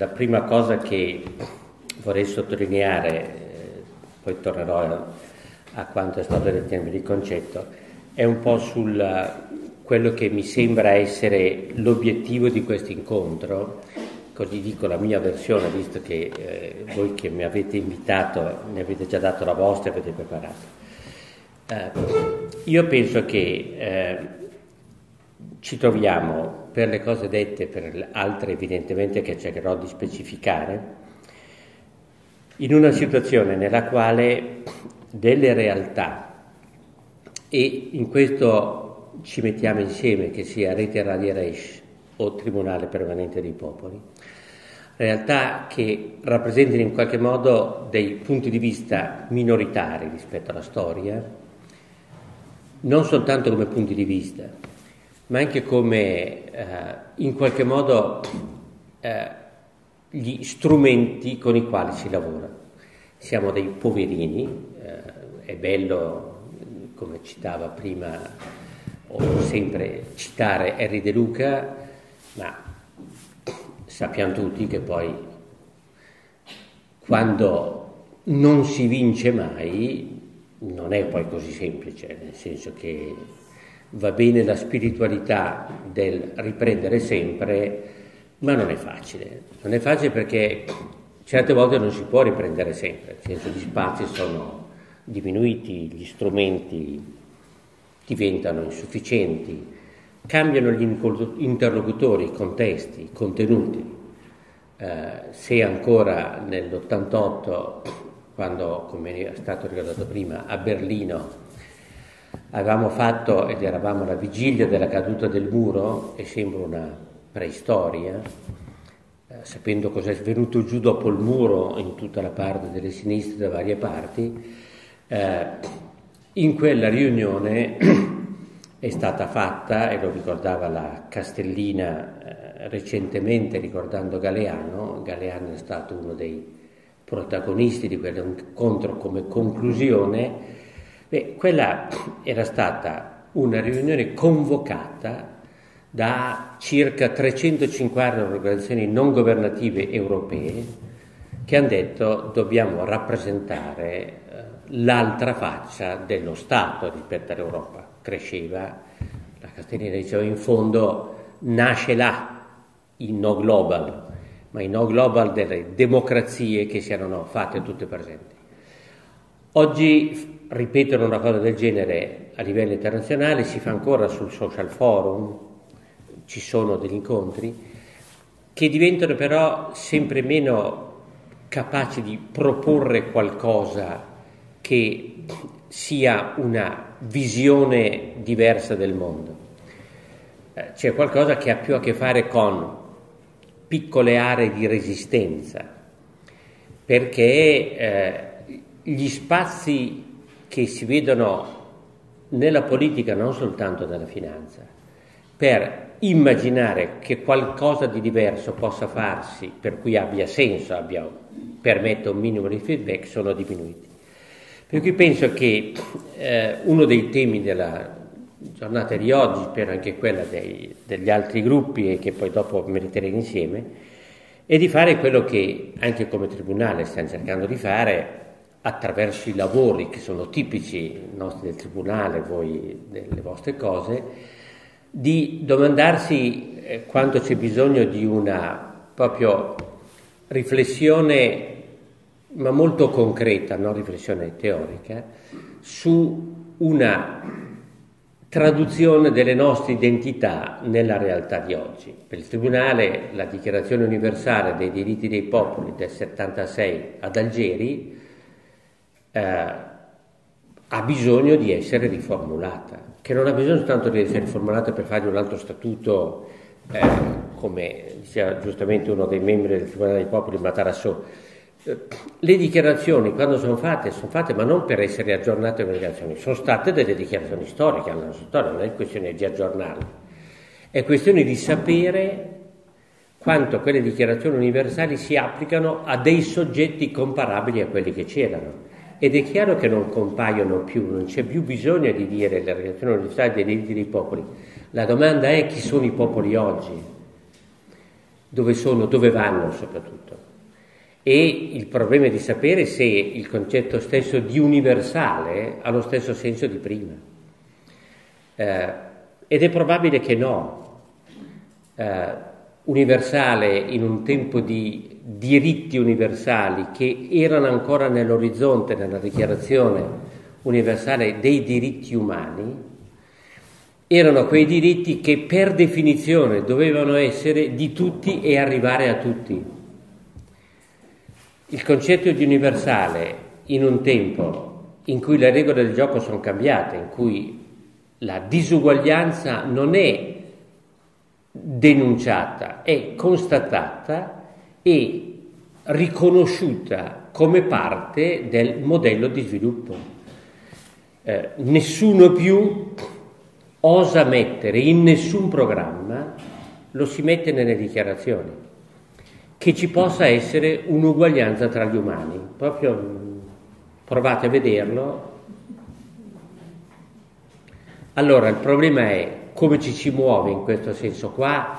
La prima cosa che vorrei sottolineare, eh, poi tornerò a, a, quanto è stato in termini di concetto, è un po' sul quello che mi sembra essere l'obiettivo di questo incontro, così dico la mia versione, visto che eh, voi che mi avete invitato ne avete già dato la vostra e avete preparato. Eh, io penso che eh, ci troviamo per le cose dette, per altre evidentemente che cercherò di specificare, in una situazione nella quale delle realtà, e in questo ci mettiamo insieme, che sia Rete Radio Resh o Tribunale Permanente dei Popoli, realtà che rappresentano in qualche modo dei punti di vista minoritari rispetto alla storia, non soltanto come punti di vista, ma anche come eh, in qualche modo eh, gli strumenti con i quali si lavora. Siamo dei poverini, eh, è bello, come citava prima, o sempre citare Henry De Luca, ma sappiamo tutti che poi quando non si vince mai non è poi così semplice, nel senso che va bene la spiritualità del riprendere sempre, ma non è facile. Non è facile perché certe volte non si può riprendere sempre, nel senso gli spazi sono diminuiti, gli strumenti diventano insufficienti, cambiano gli interlocutori, i contesti, i contenuti. Eh, se ancora nell'88, quando, come è stato ricordato prima, a Berlino Avevamo fatto, ed eravamo alla vigilia della caduta del muro, e sembra una preistoria, eh, sapendo cosa è venuto giù dopo il muro in tutta la parte delle sinistre da varie parti, eh, in quella riunione è stata fatta, e lo ricordava la Castellina eh, recentemente ricordando Galeano, Galeano è stato uno dei protagonisti di quell'incontro come conclusione, Beh, quella era stata una riunione convocata da circa 350 organizzazioni non governative europee che hanno detto dobbiamo rappresentare eh, l'altra faccia dello Stato rispetto all'Europa. Cresceva, la Castellina diceva in fondo nasce là il no global, ma il no global delle democrazie che si erano fatte tutte presenti. Oggi ripetere una cosa del genere a livello internazionale si fa ancora sul social forum, ci sono degli incontri, che diventano però sempre meno capaci di proporre qualcosa che sia una visione diversa del mondo. Eh, c'è qualcosa che ha più a che fare con piccole aree di resistenza, perché eh, gli spazi che si vedono nella politica, non soltanto nella finanza, per immaginare che qualcosa di diverso possa farsi, per cui abbia senso, abbia, permetta un minimo di feedback, sono diminuiti. Per cui penso che eh, uno dei temi della giornata di oggi, spero anche quella dei, degli altri gruppi e che poi dopo meriteremo insieme, è di fare quello che anche come tribunale stiamo cercando di fare, attraverso i lavori che sono tipici nostri del Tribunale, voi delle vostre cose, di domandarsi eh, quanto c'è bisogno di una proprio riflessione, ma molto concreta, non riflessione teorica, su una traduzione delle nostre identità nella realtà di oggi. Per il Tribunale la Dichiarazione universale dei diritti dei popoli del 76 ad Algeri eh, ha bisogno di essere riformulata, che non ha bisogno tanto di essere riformulata per fare un altro statuto, eh, come diceva giustamente uno dei membri del Tribunale dei Popoli, Matarassò. Eh, le dichiarazioni, quando sono fatte, sono fatte ma non per essere aggiornate le dichiarazioni, sono state delle dichiarazioni storiche, hanno una storia, non è questione di aggiornarle, è questione di sapere quanto quelle dichiarazioni universali si applicano a dei soggetti comparabili a quelli che c'erano ed è chiaro che non compaiono più, non c'è più bisogno di dire la relazione universale dei diritti dei popoli. La domanda è chi sono i popoli oggi? dove sono, dove vanno soprattutto. E il problema è di sapere se il concetto stesso di universale ha lo stesso senso di prima. Eh, ed è probabile che no. Eh, universale in un tempo di diritti universali che erano ancora nell'orizzonte nella dichiarazione universale dei diritti umani, erano quei diritti che per definizione dovevano essere di tutti e arrivare a tutti. Il concetto di universale in un tempo in cui le regole del gioco sono cambiate, in cui la disuguaglianza non è denunciata, è constatata e riconosciuta come parte del modello di sviluppo. Eh, nessuno più osa mettere in nessun programma, lo si mette nelle dichiarazioni, che ci possa essere un'uguaglianza tra gli umani. Proprio mm, provate a vederlo. Allora, il problema è come ci si muove in questo senso qua,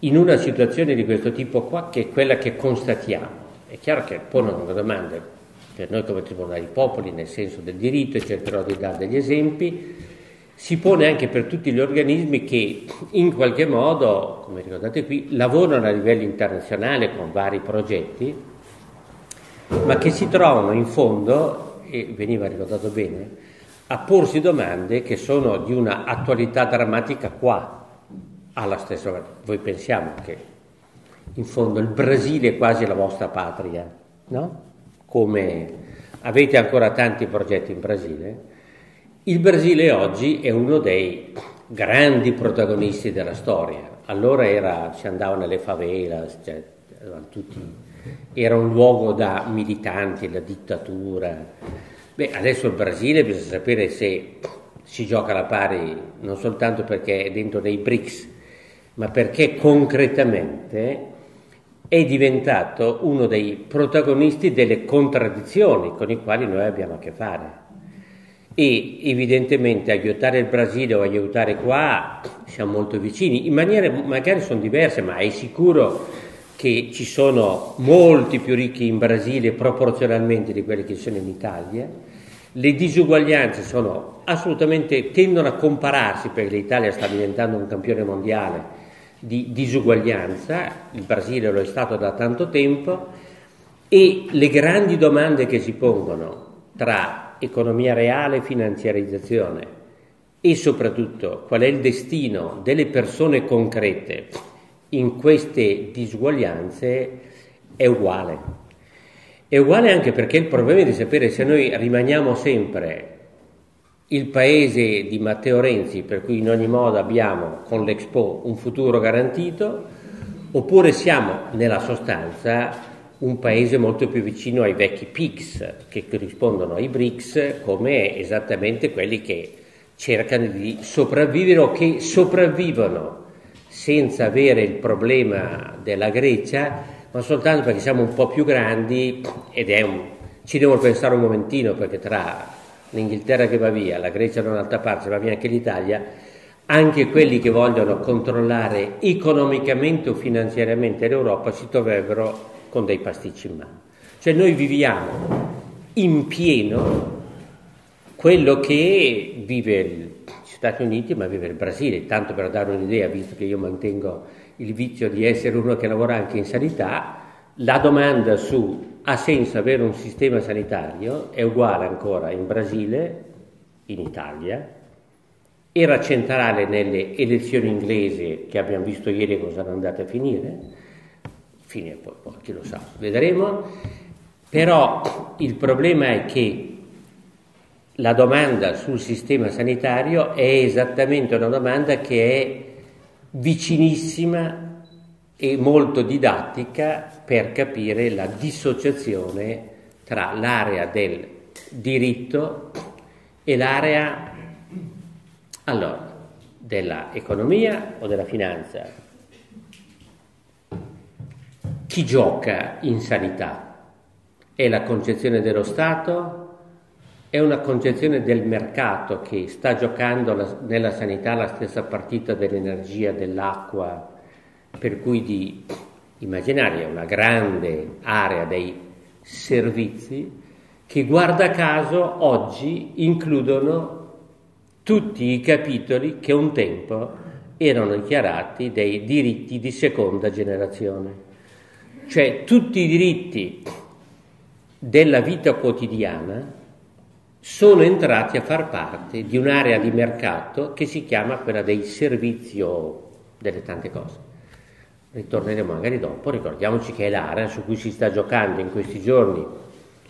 in una situazione di questo tipo qua, che è quella che constatiamo. È chiaro che pongono una domanda per noi come Tribunale dei Popoli, nel senso del diritto, e cercherò di dare degli esempi, si pone anche per tutti gli organismi che in qualche modo, come ricordate qui, lavorano a livello internazionale con vari progetti, ma che si trovano in fondo, e veniva ricordato bene, a porsi domande che sono di una attualità drammatica qua, alla stessa ora. Voi pensiamo che in fondo il Brasile è quasi la vostra patria, no? Come avete ancora tanti progetti in Brasile, il Brasile oggi è uno dei grandi protagonisti della storia. Allora era, si andava nelle favelas, cioè, tutti, era un luogo da militanti, da dittatura. Beh, adesso il Brasile bisogna sapere se si gioca alla pari non soltanto perché è dentro dei BRICS, ma perché concretamente è diventato uno dei protagonisti delle contraddizioni con i quali noi abbiamo a che fare. E evidentemente aiutare il Brasile o aiutare qua siamo molto vicini, in maniere magari sono diverse, ma è sicuro che ci sono molti più ricchi in Brasile proporzionalmente di quelli che sono in Italia. Le disuguaglianze sono assolutamente tendono a compararsi perché l'Italia sta diventando un campione mondiale di disuguaglianza, il Brasile lo è stato da tanto tempo e le grandi domande che si pongono tra economia reale, finanziarizzazione e soprattutto qual è il destino delle persone concrete in queste disuguaglianze è uguale. È uguale anche perché il problema è di sapere se noi rimaniamo sempre il paese di Matteo Renzi, per cui in ogni modo abbiamo con l'Expo un futuro garantito, oppure siamo nella sostanza un paese molto più vicino ai vecchi PIGS che corrispondono ai BRICS come esattamente quelli che cercano di sopravvivere o che sopravvivono senza avere il problema della Grecia, ma soltanto perché siamo un po' più grandi ed è un, ci devo pensare un momentino perché tra l'Inghilterra che va via, la Grecia da un'altra parte, va via anche l'Italia, anche quelli che vogliono controllare economicamente o finanziariamente l'Europa si dovrebbero con dei pasticci in mano. Cioè noi viviamo in pieno quello che vive gli Stati Uniti, ma vive il Brasile, tanto per dare un'idea, visto che io mantengo il vizio di essere uno che lavora anche in sanità, la domanda su ha senso avere un sistema sanitario? È uguale ancora in Brasile, in Italia, era centrale nelle elezioni inglesi che abbiamo visto ieri cosa sono andate a finire, fine poi, poi chi lo sa, vedremo, però il problema è che la domanda sul sistema sanitario è esattamente una domanda che è vicinissima e molto didattica per capire la dissociazione tra l'area del diritto e l'area allora, dell'economia o della finanza chi gioca in sanità? È la concezione dello Stato? È una concezione del mercato che sta giocando la, nella sanità la stessa partita dell'energia, dell'acqua, per cui di immaginare una grande area dei servizi che guarda caso oggi includono tutti i capitoli che un tempo erano dichiarati dei diritti di seconda generazione. Cioè tutti i diritti della vita quotidiana sono entrati a far parte di un'area di mercato che si chiama quella dei servizi o delle tante cose. Ritorneremo magari dopo, ricordiamoci che è l'area su cui si sta giocando in questi giorni,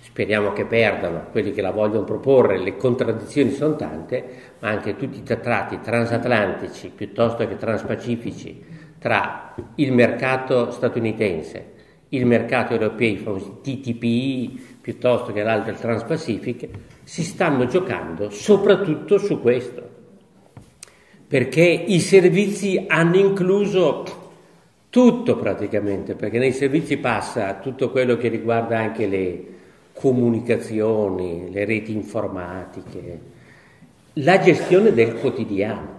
speriamo che perdano quelli che la vogliono proporre, le contraddizioni sono tante, ma anche tutti i trattati transatlantici piuttosto che transpacifici tra il mercato statunitense, il mercato europeo, i famosi TTPI, piuttosto che l'altro il Transpacific, si stanno giocando soprattutto su questo, perché i servizi hanno incluso tutto praticamente, perché nei servizi passa tutto quello che riguarda anche le comunicazioni, le reti informatiche, la gestione del quotidiano,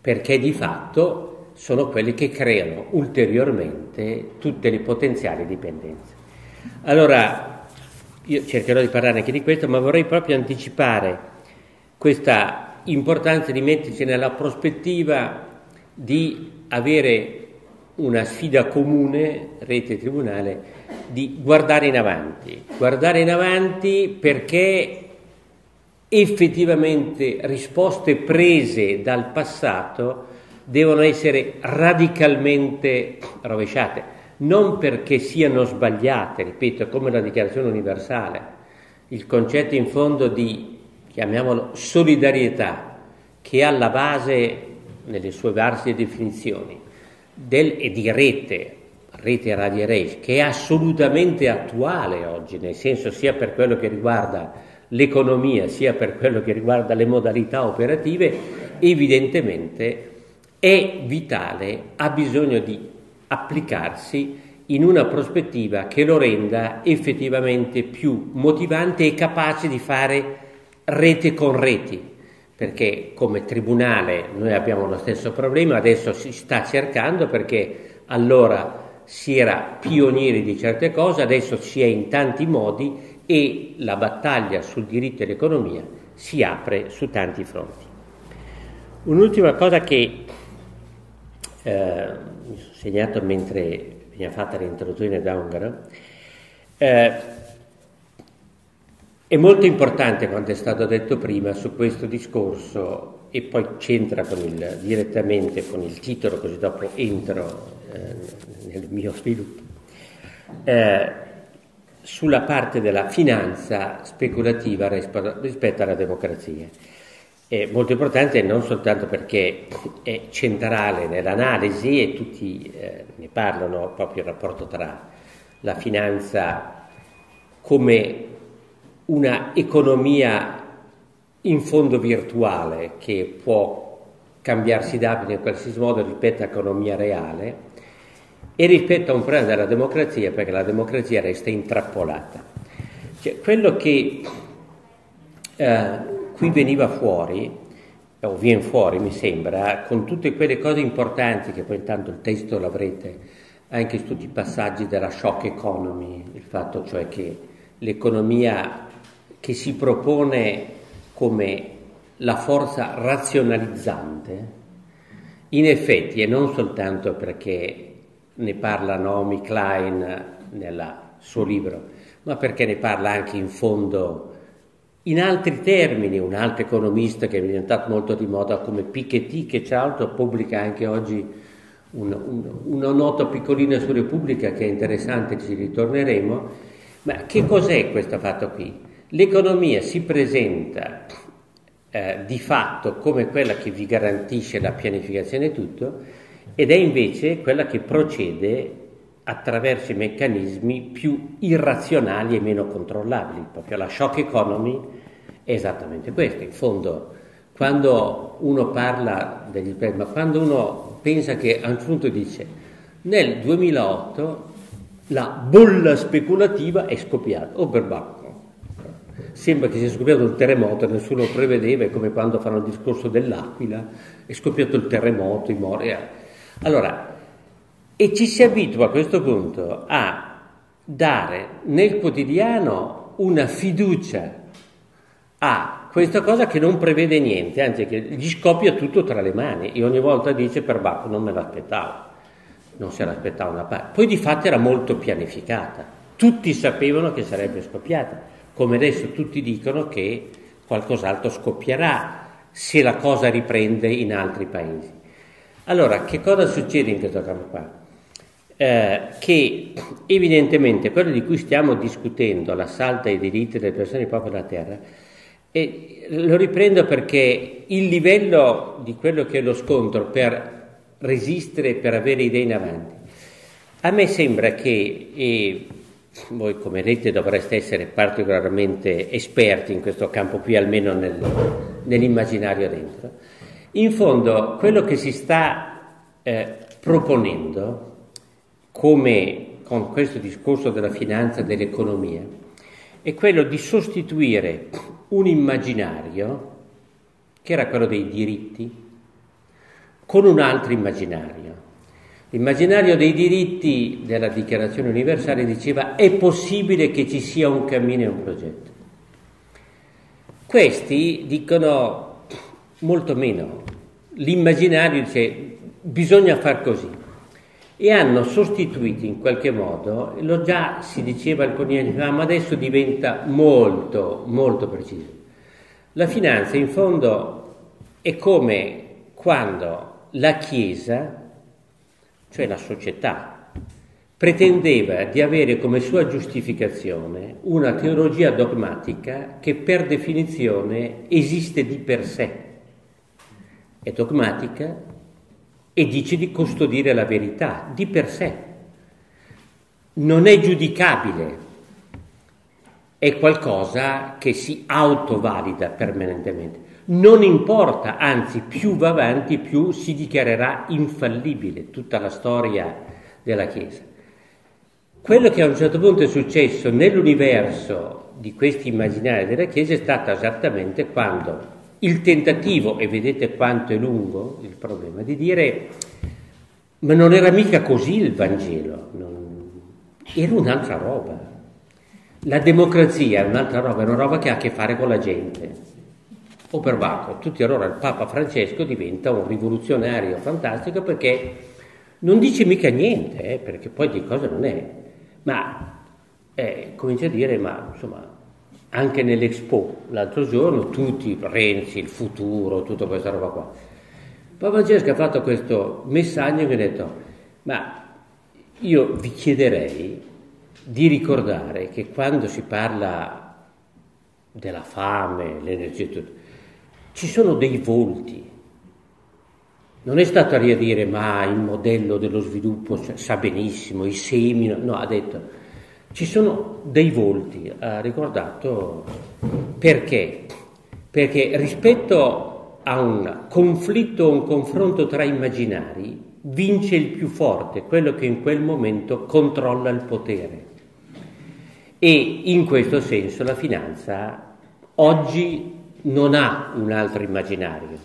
perché di fatto sono quelli che creano ulteriormente tutte le potenziali dipendenze. Allora, io cercherò di parlare anche di questo, ma vorrei proprio anticipare questa importanza di metterci nella prospettiva di avere una sfida comune, rete tribunale, di guardare in avanti. Guardare in avanti perché effettivamente risposte prese dal passato devono essere radicalmente rovesciate non perché siano sbagliate, ripeto, come la dichiarazione universale, il concetto in fondo di, chiamiamolo, solidarietà, che ha alla base, nelle sue varie definizioni, del, e di rete, rete Radio Race, che è assolutamente attuale oggi, nel senso sia per quello che riguarda l'economia, sia per quello che riguarda le modalità operative, evidentemente è vitale, ha bisogno di applicarsi in una prospettiva che lo renda effettivamente più motivante e capace di fare rete con reti, perché come tribunale noi abbiamo lo stesso problema, adesso si sta cercando perché allora si era pionieri di certe cose, adesso si è in tanti modi e la battaglia sul diritto e l'economia si apre su tanti fronti. Un'ultima cosa che eh, segnato mentre veniva fatta l'introduzione da Ungaro, eh, è molto importante quanto è stato detto prima su questo discorso e poi c'entra con il, direttamente con il titolo, così dopo entro eh, nel mio sviluppo, eh, sulla parte della finanza speculativa rispetto alla democrazia è molto importante non soltanto perché è centrale nell'analisi e tutti eh, ne parlano proprio il rapporto tra la finanza come una economia in fondo virtuale che può cambiarsi d'abito in qualsiasi modo rispetto all'economia reale e rispetto a un problema della democrazia perché la democrazia resta intrappolata. Cioè, quello che eh, qui veniva fuori, o viene fuori mi sembra, con tutte quelle cose importanti che poi intanto il testo l'avrete, anche su tutti i passaggi della shock economy, il fatto cioè che l'economia che si propone come la forza razionalizzante, in effetti, e non soltanto perché ne parla Naomi Klein nel suo libro, ma perché ne parla anche in fondo in altri termini, un altro economista che è diventato molto di moda come Piketty, che tra l'altro pubblica anche oggi un, un, una nota piccolina su Repubblica che è interessante, ci ritorneremo, ma che cos'è questo fatto qui? L'economia si presenta eh, di fatto come quella che vi garantisce la pianificazione e tutto, ed è invece quella che procede attraverso i meccanismi più irrazionali e meno controllabili. Proprio la shock economy è esattamente questo. In fondo, quando uno parla degli ma quando uno pensa che a un punto dice nel 2008 la bolla speculativa è scoppiata, o per bacco. Sembra che sia scoppiato il terremoto, nessuno prevedeva, è come quando fanno il discorso dell'Aquila, è scoppiato il terremoto, i mori. Allora, E ci si abitua a questo punto a dare nel quotidiano una fiducia a questa cosa che non prevede niente, anzi che gli scoppia tutto tra le mani e ogni volta dice per Bacco non me l'aspettavo, non se l'aspettava una parte. Poi di fatto era molto pianificata, tutti sapevano che sarebbe scoppiata, come adesso tutti dicono che qualcos'altro scoppierà se la cosa riprende in altri paesi. Allora, che cosa succede in questo campo qua? Eh, che evidentemente quello di cui stiamo discutendo, l'assalto ai diritti delle persone di popolo della terra, e lo riprendo perché il livello di quello che è lo scontro per resistere, per avere idee in avanti, a me sembra che, e voi come vedete dovreste essere particolarmente esperti in questo campo qui, almeno nel, nell'immaginario dentro, in fondo quello che si sta eh, proponendo come con questo discorso della finanza e dell'economia, è quello di sostituire un immaginario, che era quello dei diritti, con un altro immaginario. L'immaginario dei diritti della Dichiarazione universale diceva è possibile che ci sia un cammino e un progetto. Questi dicono molto meno. L'immaginario dice bisogna far così e hanno sostituito in qualche modo, lo già si diceva alcuni anni fa, ma adesso diventa molto, molto preciso. La finanza in fondo è come quando la Chiesa, cioè la società, pretendeva di avere come sua giustificazione una teologia dogmatica che per definizione esiste di per sé. È dogmatica e dice di custodire la verità di per sé. Non è giudicabile, è qualcosa che si autovalida permanentemente. Non importa, anzi più va avanti più si dichiarerà infallibile tutta la storia della Chiesa. Quello che a un certo punto è successo nell'universo di questi immaginari della Chiesa è stato esattamente quando il tentativo, e vedete quanto è lungo il problema, di dire ma non era mica così il Vangelo, non, era un'altra roba. La democrazia è un'altra roba, è una roba che ha a che fare con la gente. O per Bacco, tutti allora il Papa Francesco diventa un rivoluzionario fantastico perché non dice mica niente, eh, perché poi di cosa non è, ma eh, comincia a dire, ma insomma, anche nell'Expo l'altro giorno, tutti, Renzi, il futuro, tutta questa roba qua. Papa Francesco ha fatto questo messaggio e ha detto, ma io vi chiederei di ricordare che quando si parla della fame, l'energia, tutto, ci sono dei volti. Non è stato a dire, ma il modello dello sviluppo sa benissimo, i semi, no, ha detto ci sono dei volti, ha ricordato perché? Perché rispetto a un conflitto o un confronto tra immaginari vince il più forte, quello che in quel momento controlla il potere. E in questo senso la finanza oggi non ha un altro immaginario,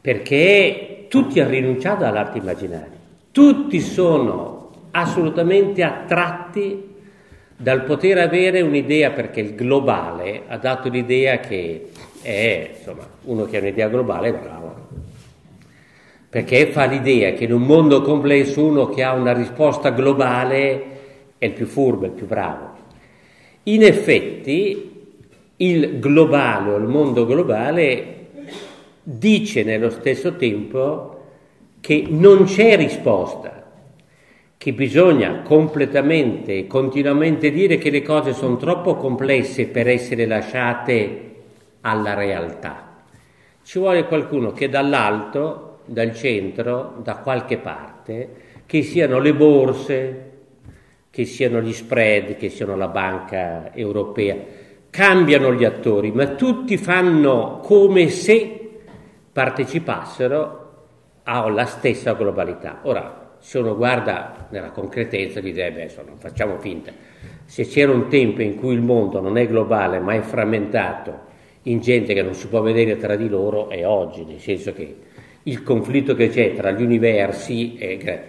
perché tutti hanno rinunciato all'arte immaginaria, tutti sono assolutamente attratti dal poter avere un'idea, perché il globale ha dato l'idea che è, insomma, uno che ha un'idea globale è bravo, perché fa l'idea che in un mondo complesso uno che ha una risposta globale è il più furbo, il più bravo. In effetti il globale o il mondo globale dice nello stesso tempo che non c'è risposta, che bisogna completamente e continuamente dire che le cose sono troppo complesse per essere lasciate alla realtà. Ci vuole qualcuno che dall'alto, dal centro, da qualche parte, che siano le borse, che siano gli spread, che siano la banca europea, cambiano gli attori, ma tutti fanno come se partecipassero alla stessa globalità. Ora, se uno guarda nella concretezza direbbe, adesso non facciamo finta, se c'era un tempo in cui il mondo non è globale ma è frammentato in gente che non si può vedere tra di loro è oggi, nel senso che il conflitto che c'è tra gli universi è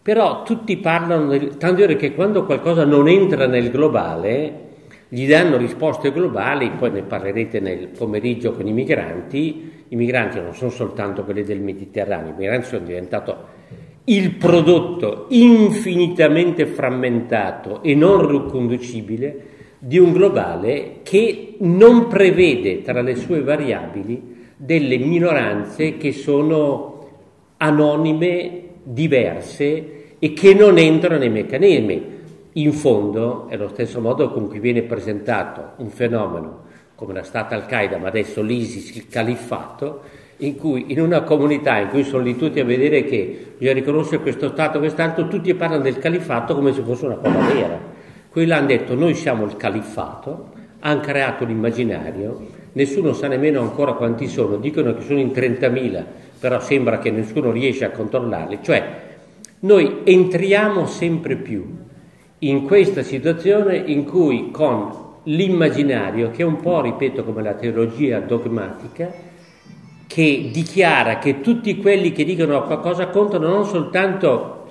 Però tutti parlano, del, tanto vero che quando qualcosa non entra nel globale, gli danno risposte globali, poi ne parlerete nel pomeriggio con i migranti, i migranti non sono soltanto quelli del Mediterraneo, i migranti sono diventati il prodotto infinitamente frammentato e non riconducibile di un globale che non prevede tra le sue variabili delle minoranze che sono anonime, diverse e che non entrano nei meccanismi. In fondo è lo stesso modo con cui viene presentato un fenomeno come era stata Al-Qaeda, ma adesso l'ISIS, il califfato, in cui in una comunità in cui sono lì tutti a vedere che bisogna riconoscere questo Stato, quest'altro, tutti parlano del califfato come se fosse una cosa vera. Quelli hanno detto noi siamo il califfato, hanno creato l'immaginario, nessuno sa nemmeno ancora quanti sono, dicono che sono in 30.000, però sembra che nessuno riesce a controllarli. Cioè, noi entriamo sempre più in questa situazione in cui con l'immaginario, che è un po', ripeto, come la teologia dogmatica, che dichiara che tutti quelli che dicono qualcosa contano non soltanto,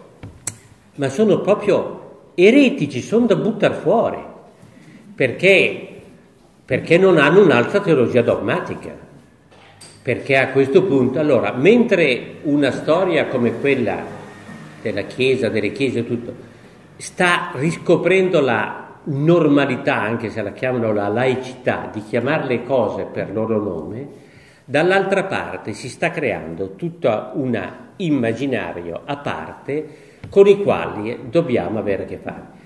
ma sono proprio eretici, sono da buttare fuori, perché, perché non hanno un'altra teologia dogmatica. Perché a questo punto, allora, mentre una storia come quella della Chiesa, delle Chiese e tutto, sta riscoprendo la normalità, anche se la chiamano la laicità, di chiamare le cose per loro nome, dall'altra parte si sta creando tutto un immaginario a parte con i quali dobbiamo avere a che fare.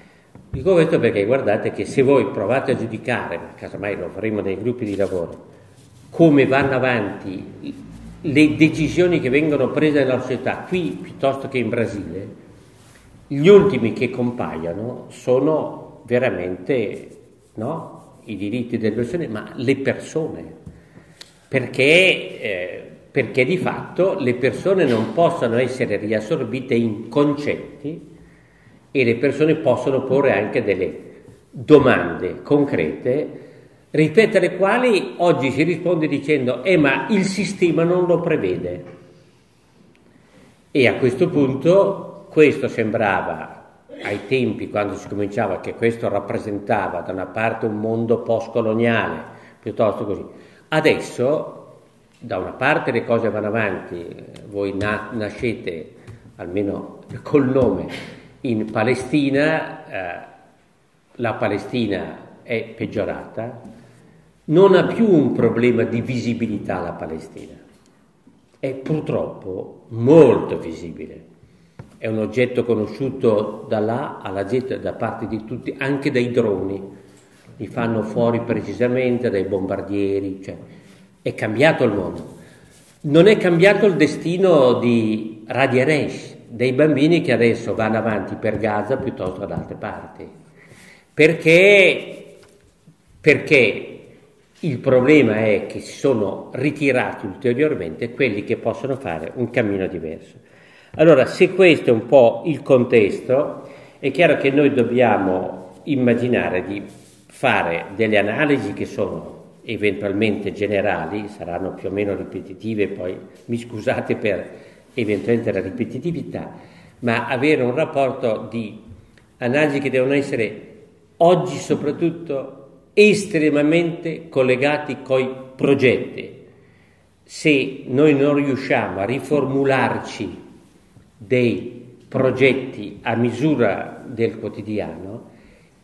Dico questo perché guardate che se voi provate a giudicare, casomai lo faremo nei gruppi di lavoro, come vanno avanti le decisioni che vengono prese nella società qui piuttosto che in Brasile, gli ultimi che compaiono sono veramente no, i diritti delle persone, ma le persone, perché, eh, perché di fatto le persone non possono essere riassorbite in concetti e le persone possono porre anche delle domande concrete rispetto alle quali oggi si risponde dicendo eh ma il sistema non lo prevede. E a questo punto questo sembrava ai tempi quando si cominciava che questo rappresentava da una parte un mondo post-coloniale, piuttosto così. Adesso da una parte le cose vanno avanti, voi na- nascete almeno col nome in Palestina, eh, la Palestina è peggiorata, non ha più un problema di visibilità la Palestina, è purtroppo molto visibile. È un oggetto conosciuto da là alla Z da parte di tutti, anche dai droni, li fanno fuori precisamente dai bombardieri, cioè è cambiato il mondo. Non è cambiato il destino di Radia Resh, dei bambini che adesso vanno avanti per Gaza piuttosto da altre parti. Perché, perché il problema è che si sono ritirati ulteriormente quelli che possono fare un cammino diverso. Allora, se questo è un po' il contesto, è chiaro che noi dobbiamo immaginare di fare delle analisi che sono eventualmente generali, saranno più o meno ripetitive, poi mi scusate per eventualmente la ripetitività, ma avere un rapporto di analisi che devono essere oggi soprattutto estremamente collegati coi progetti. Se noi non riusciamo a riformularci dei progetti a misura del quotidiano,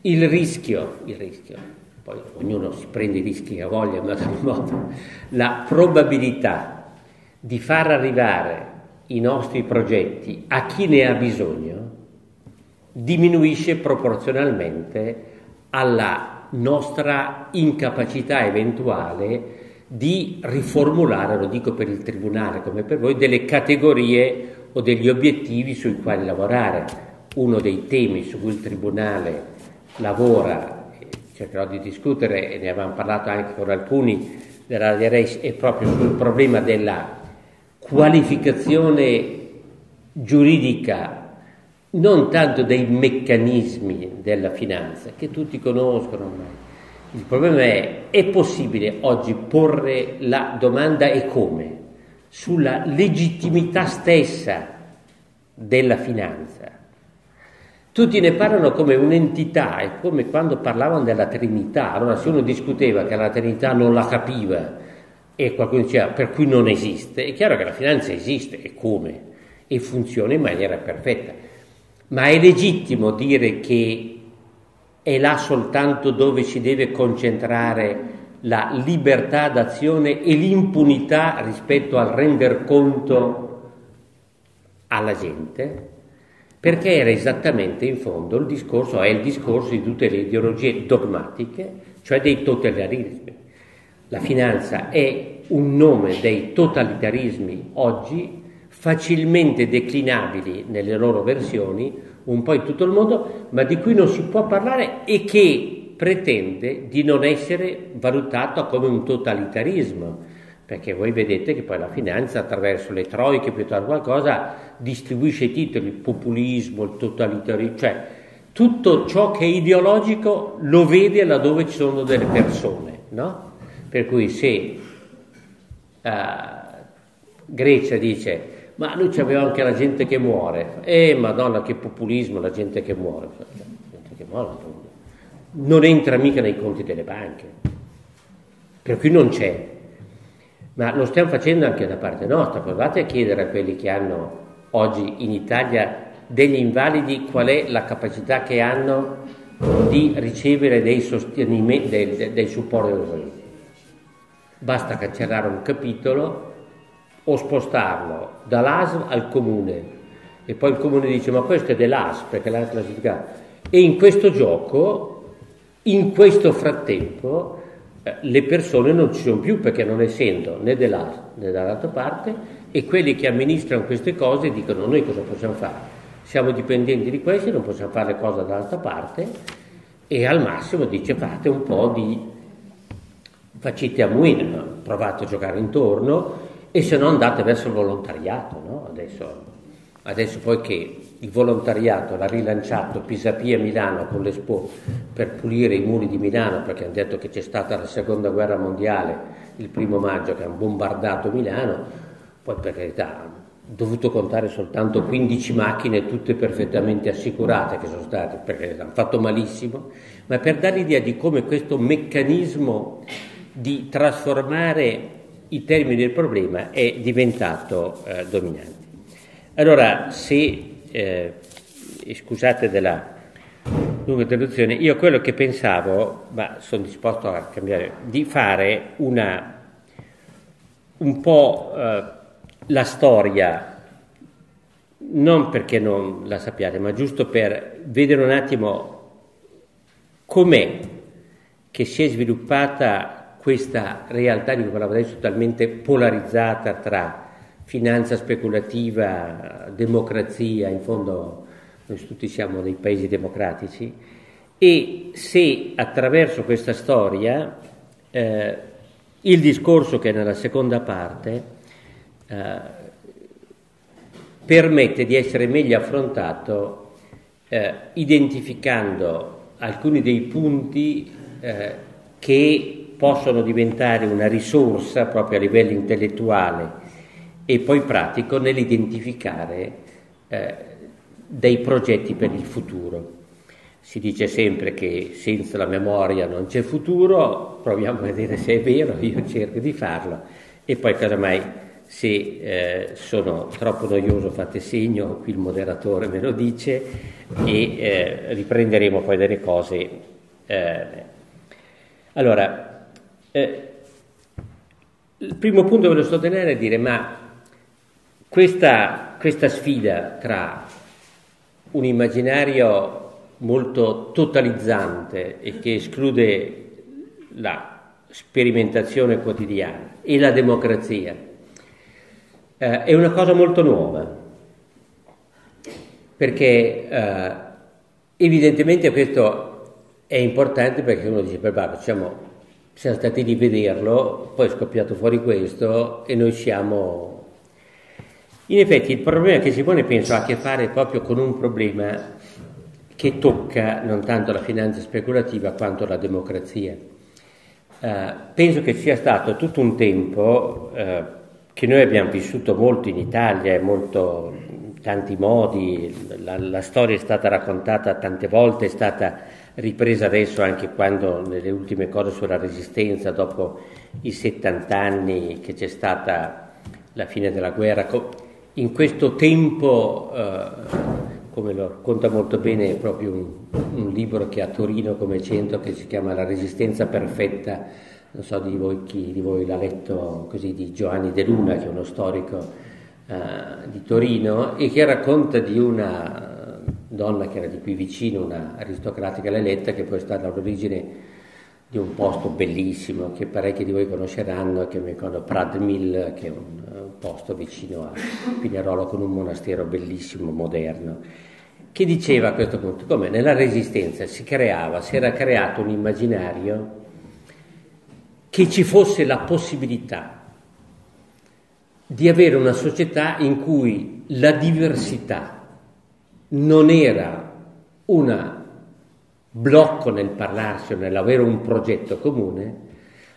il rischio, il rischio, poi ognuno si prende i rischi che voglia, ma da un modo, la probabilità di far arrivare i nostri progetti a chi ne ha bisogno diminuisce proporzionalmente alla nostra incapacità eventuale di riformulare, lo dico per il Tribunale come per voi, delle categorie o degli obiettivi sui quali lavorare. Uno dei temi su cui il Tribunale lavora, cercherò di discutere e ne avevamo parlato anche con alcuni dell'area Reis, è proprio sul problema della qualificazione giuridica non tanto dei meccanismi della finanza, che tutti conoscono ormai. Il problema è, è possibile oggi porre la domanda e come? Sulla legittimità stessa della finanza. Tutti ne parlano come un'entità, è come quando parlavano della Trinità. Allora se uno discuteva che la Trinità non la capiva e qualcuno diceva per cui non esiste, è chiaro che la finanza esiste e come? E funziona in maniera perfetta. Ma è legittimo dire che è là soltanto dove si deve concentrare la libertà d'azione e l'impunità rispetto al render conto alla gente, perché era esattamente in fondo il discorso, è il discorso di tutte le ideologie dogmatiche, cioè dei totalitarismi. La finanza è un nome dei totalitarismi oggi facilmente declinabili nelle loro versioni un po' in tutto il mondo, ma di cui non si può parlare e che pretende di non essere valutato come un totalitarismo, perché voi vedete che poi la finanza attraverso le troiche piuttosto qualcosa distribuisce i titoli, il populismo, il totalitarismo, cioè tutto ciò che è ideologico lo vede laddove ci sono delle persone, no? Per cui se uh, Grecia dice ma noi abbiamo anche la gente che muore, eh madonna che populismo la gente che muore, la gente che muore non entra mica nei conti delle banche, per cui non c'è. Ma lo stiamo facendo anche da parte nostra, provate a chiedere a quelli che hanno oggi in Italia degli invalidi qual è la capacità che hanno di ricevere dei, sostenimenti, dei, dei, dei supporti. Basta cancellare un capitolo o spostarlo dall'ASL al comune. E poi il comune dice ma questo è dell'AS perché l'ha classificato. E in questo gioco in questo frattempo le persone non ci sono più perché non essendo né né dall'altra parte e quelli che amministrano queste cose dicono noi cosa possiamo fare siamo dipendenti di questi non possiamo fare le cose dall'altra parte e al massimo dice fate un po' di facite a muina provate a giocare intorno e se no andate verso il volontariato, no? adesso, adesso, poi che il volontariato l'ha rilanciato Pisapia Milano con l'Expo per pulire i muri di Milano perché hanno detto che c'è stata la seconda guerra mondiale il primo maggio che hanno bombardato Milano, poi per carità hanno dovuto contare soltanto 15 macchine tutte perfettamente assicurate che sono state perché hanno fatto malissimo, ma per dare l'idea di come questo meccanismo di trasformare i termini del problema è diventato eh, dominante. Allora, se, eh, scusate della lunga introduzione, io quello che pensavo, ma sono disposto a cambiare, di fare una, un po' eh, la storia, non perché non la sappiate, ma giusto per vedere un attimo com'è che si è sviluppata questa realtà di cui parlavo adesso talmente polarizzata tra finanza speculativa, democrazia, in fondo noi tutti siamo dei paesi democratici, e se attraverso questa storia eh, il discorso che è nella seconda parte eh, permette di essere meglio affrontato eh, identificando alcuni dei punti eh, che possono diventare una risorsa proprio a livello intellettuale e poi pratico nell'identificare eh, dei progetti per il futuro. Si dice sempre che senza la memoria non c'è futuro, proviamo a vedere se è vero, io cerco di farlo e poi casomai se eh, sono troppo noioso fate segno, qui il moderatore me lo dice e eh, riprenderemo poi delle cose. Eh. Allora, eh, il primo punto che voglio sottolineare è dire ma questa, questa sfida tra un immaginario molto totalizzante e che esclude la sperimentazione quotidiana e la democrazia eh, è una cosa molto nuova. Perché eh, evidentemente questo è importante perché uno dice beh, facciamo siamo stati a vederlo, poi è scoppiato fuori questo e noi siamo... In effetti il problema che si pone penso ha a che fare proprio con un problema che tocca non tanto la finanza speculativa quanto la democrazia. Uh, penso che sia stato tutto un tempo uh, che noi abbiamo vissuto molto in Italia e molto tanti modi, la, la, storia è stata raccontata tante volte, è stata ripresa adesso anche quando nelle ultime cose sulla resistenza, dopo i 70 anni che c'è stata la fine della guerra, in questo tempo, eh, come lo racconta molto bene proprio un, un libro che a Torino come centro che si chiama La resistenza perfetta, non so di voi chi di voi l'ha letto così, di Giovanni De Luna, che è uno storico eh, di Torino e che racconta di una donna che era di qui vicino, una aristocratica Leletta, che poi è stata all'origine di un posto bellissimo che parecchi di voi conosceranno, che mi ricordo Pradmill, che è un, posto vicino a Pinerolo con un monastero bellissimo, moderno, che diceva a questo punto come nella Resistenza si creava, si era creato un immaginario che ci fosse la possibilità di avere una società in cui la diversità non era un blocco nel parlarsi o nell'avere un progetto comune,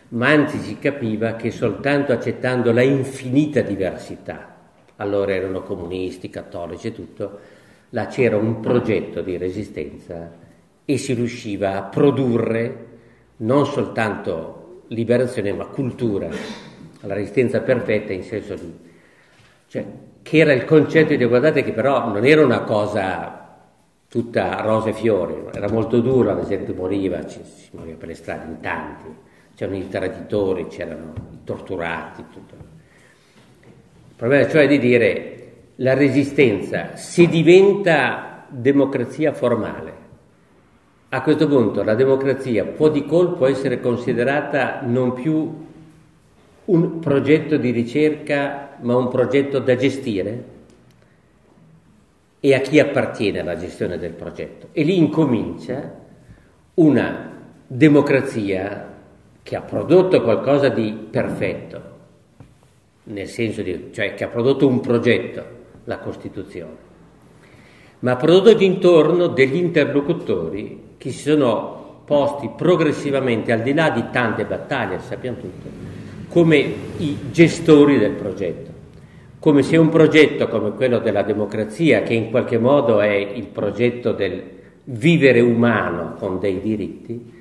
ma anzi si capiva che soltanto accettando la infinita diversità, allora erano comunisti, cattolici e tutto, là c'era un progetto di resistenza e si riusciva a produrre non soltanto liberazione ma cultura alla resistenza perfetta in senso di... cioè, che era il concetto di guardate che però non era una cosa tutta rose e fiori, era molto duro, ad esempio moriva, ci, si moriva per le strade in tanti, c'erano i traditori, c'erano i torturati, tutto. Il problema cioè di dire la resistenza, se diventa democrazia formale, a questo punto la democrazia può di colpo essere considerata non più un progetto di ricerca, ma un progetto da gestire? E a chi appartiene la gestione del progetto? E lì incomincia una democrazia che ha prodotto qualcosa di perfetto, nel senso di, cioè che ha prodotto un progetto, la Costituzione, ma ha prodotto intorno degli interlocutori che si sono posti progressivamente al di là di tante battaglie, sappiamo tutti, come i gestori del progetto, come se un progetto come quello della democrazia, che in qualche modo è il progetto del vivere umano con dei diritti,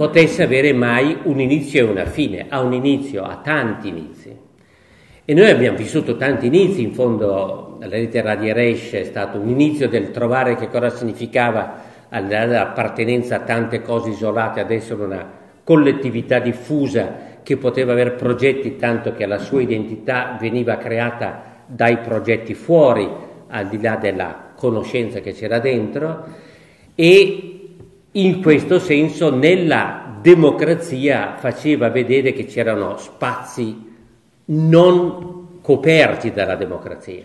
potesse avere mai un inizio e una fine, ha un inizio, ha tanti inizi. E noi abbiamo vissuto tanti inizi, in fondo la rete Radio Resch è stato un inizio del trovare che cosa significava l'appartenenza a tante cose isolate, adesso una collettività diffusa che poteva avere progetti tanto che la sua identità veniva creata dai progetti fuori, al di là della conoscenza che c'era dentro, e in questo senso nella democrazia faceva vedere che c'erano spazi non coperti dalla democrazia,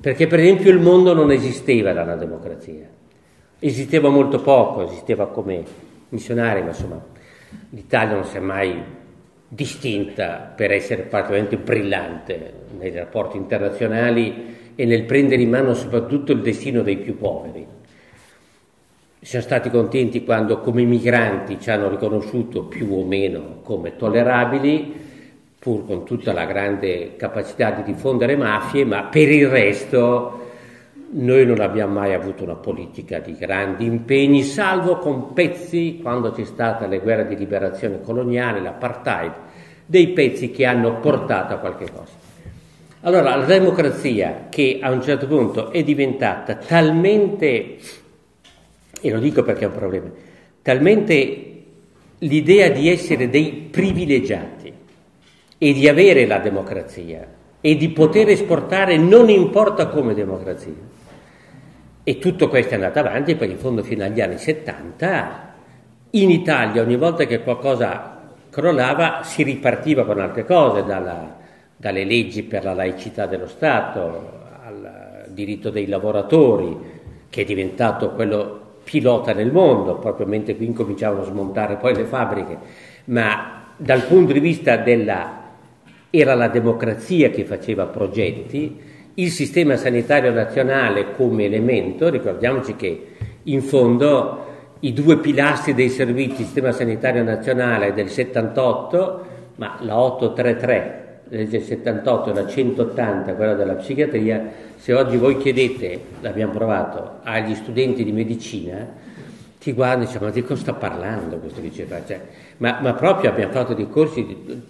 perché per esempio il mondo non esisteva dalla democrazia, esisteva molto poco, esisteva come missionario, ma insomma l'Italia non si è mai distinta per essere particolarmente brillante nei rapporti internazionali e nel prendere in mano soprattutto il destino dei più poveri. Siamo stati contenti quando come migranti ci hanno riconosciuto più o meno come tollerabili, pur con tutta la grande capacità di diffondere mafie, ma per il resto noi non abbiamo mai avuto una politica di grandi impegni, salvo con pezzi, quando c'è stata le guerre di liberazione coloniale, l'apartheid, dei pezzi che hanno portato a qualche cosa. Allora, la democrazia che a un certo punto è diventata talmente, e lo dico perché è un problema, talmente l'idea di essere dei privilegiati e di avere la democrazia e di poter esportare non importa come democrazia, e tutto questo è andato avanti perché in fondo fino agli anni 70 in Italia ogni volta che qualcosa crollava si ripartiva con altre cose, dalla, dalle leggi per la laicità dello Stato al diritto dei lavoratori, che è diventato quello pilota nel mondo, proprio mentre qui incominciavano a smontare poi le fabbriche, ma dal punto di vista della... era la democrazia che faceva progetti, il sistema sanitario nazionale come elemento, ricordiamoci che in fondo i due pilastri dei servizi, sistema sanitario nazionale del 78, ma la 833, legge 78 e la 180, quella della psichiatria, se oggi voi chiedete, l'abbiamo provato, agli studenti di medicina, ti guardano e dicono, ma di cosa sta parlando questo diceva? Cioè, ma, ma, proprio abbiamo fatto dei corsi di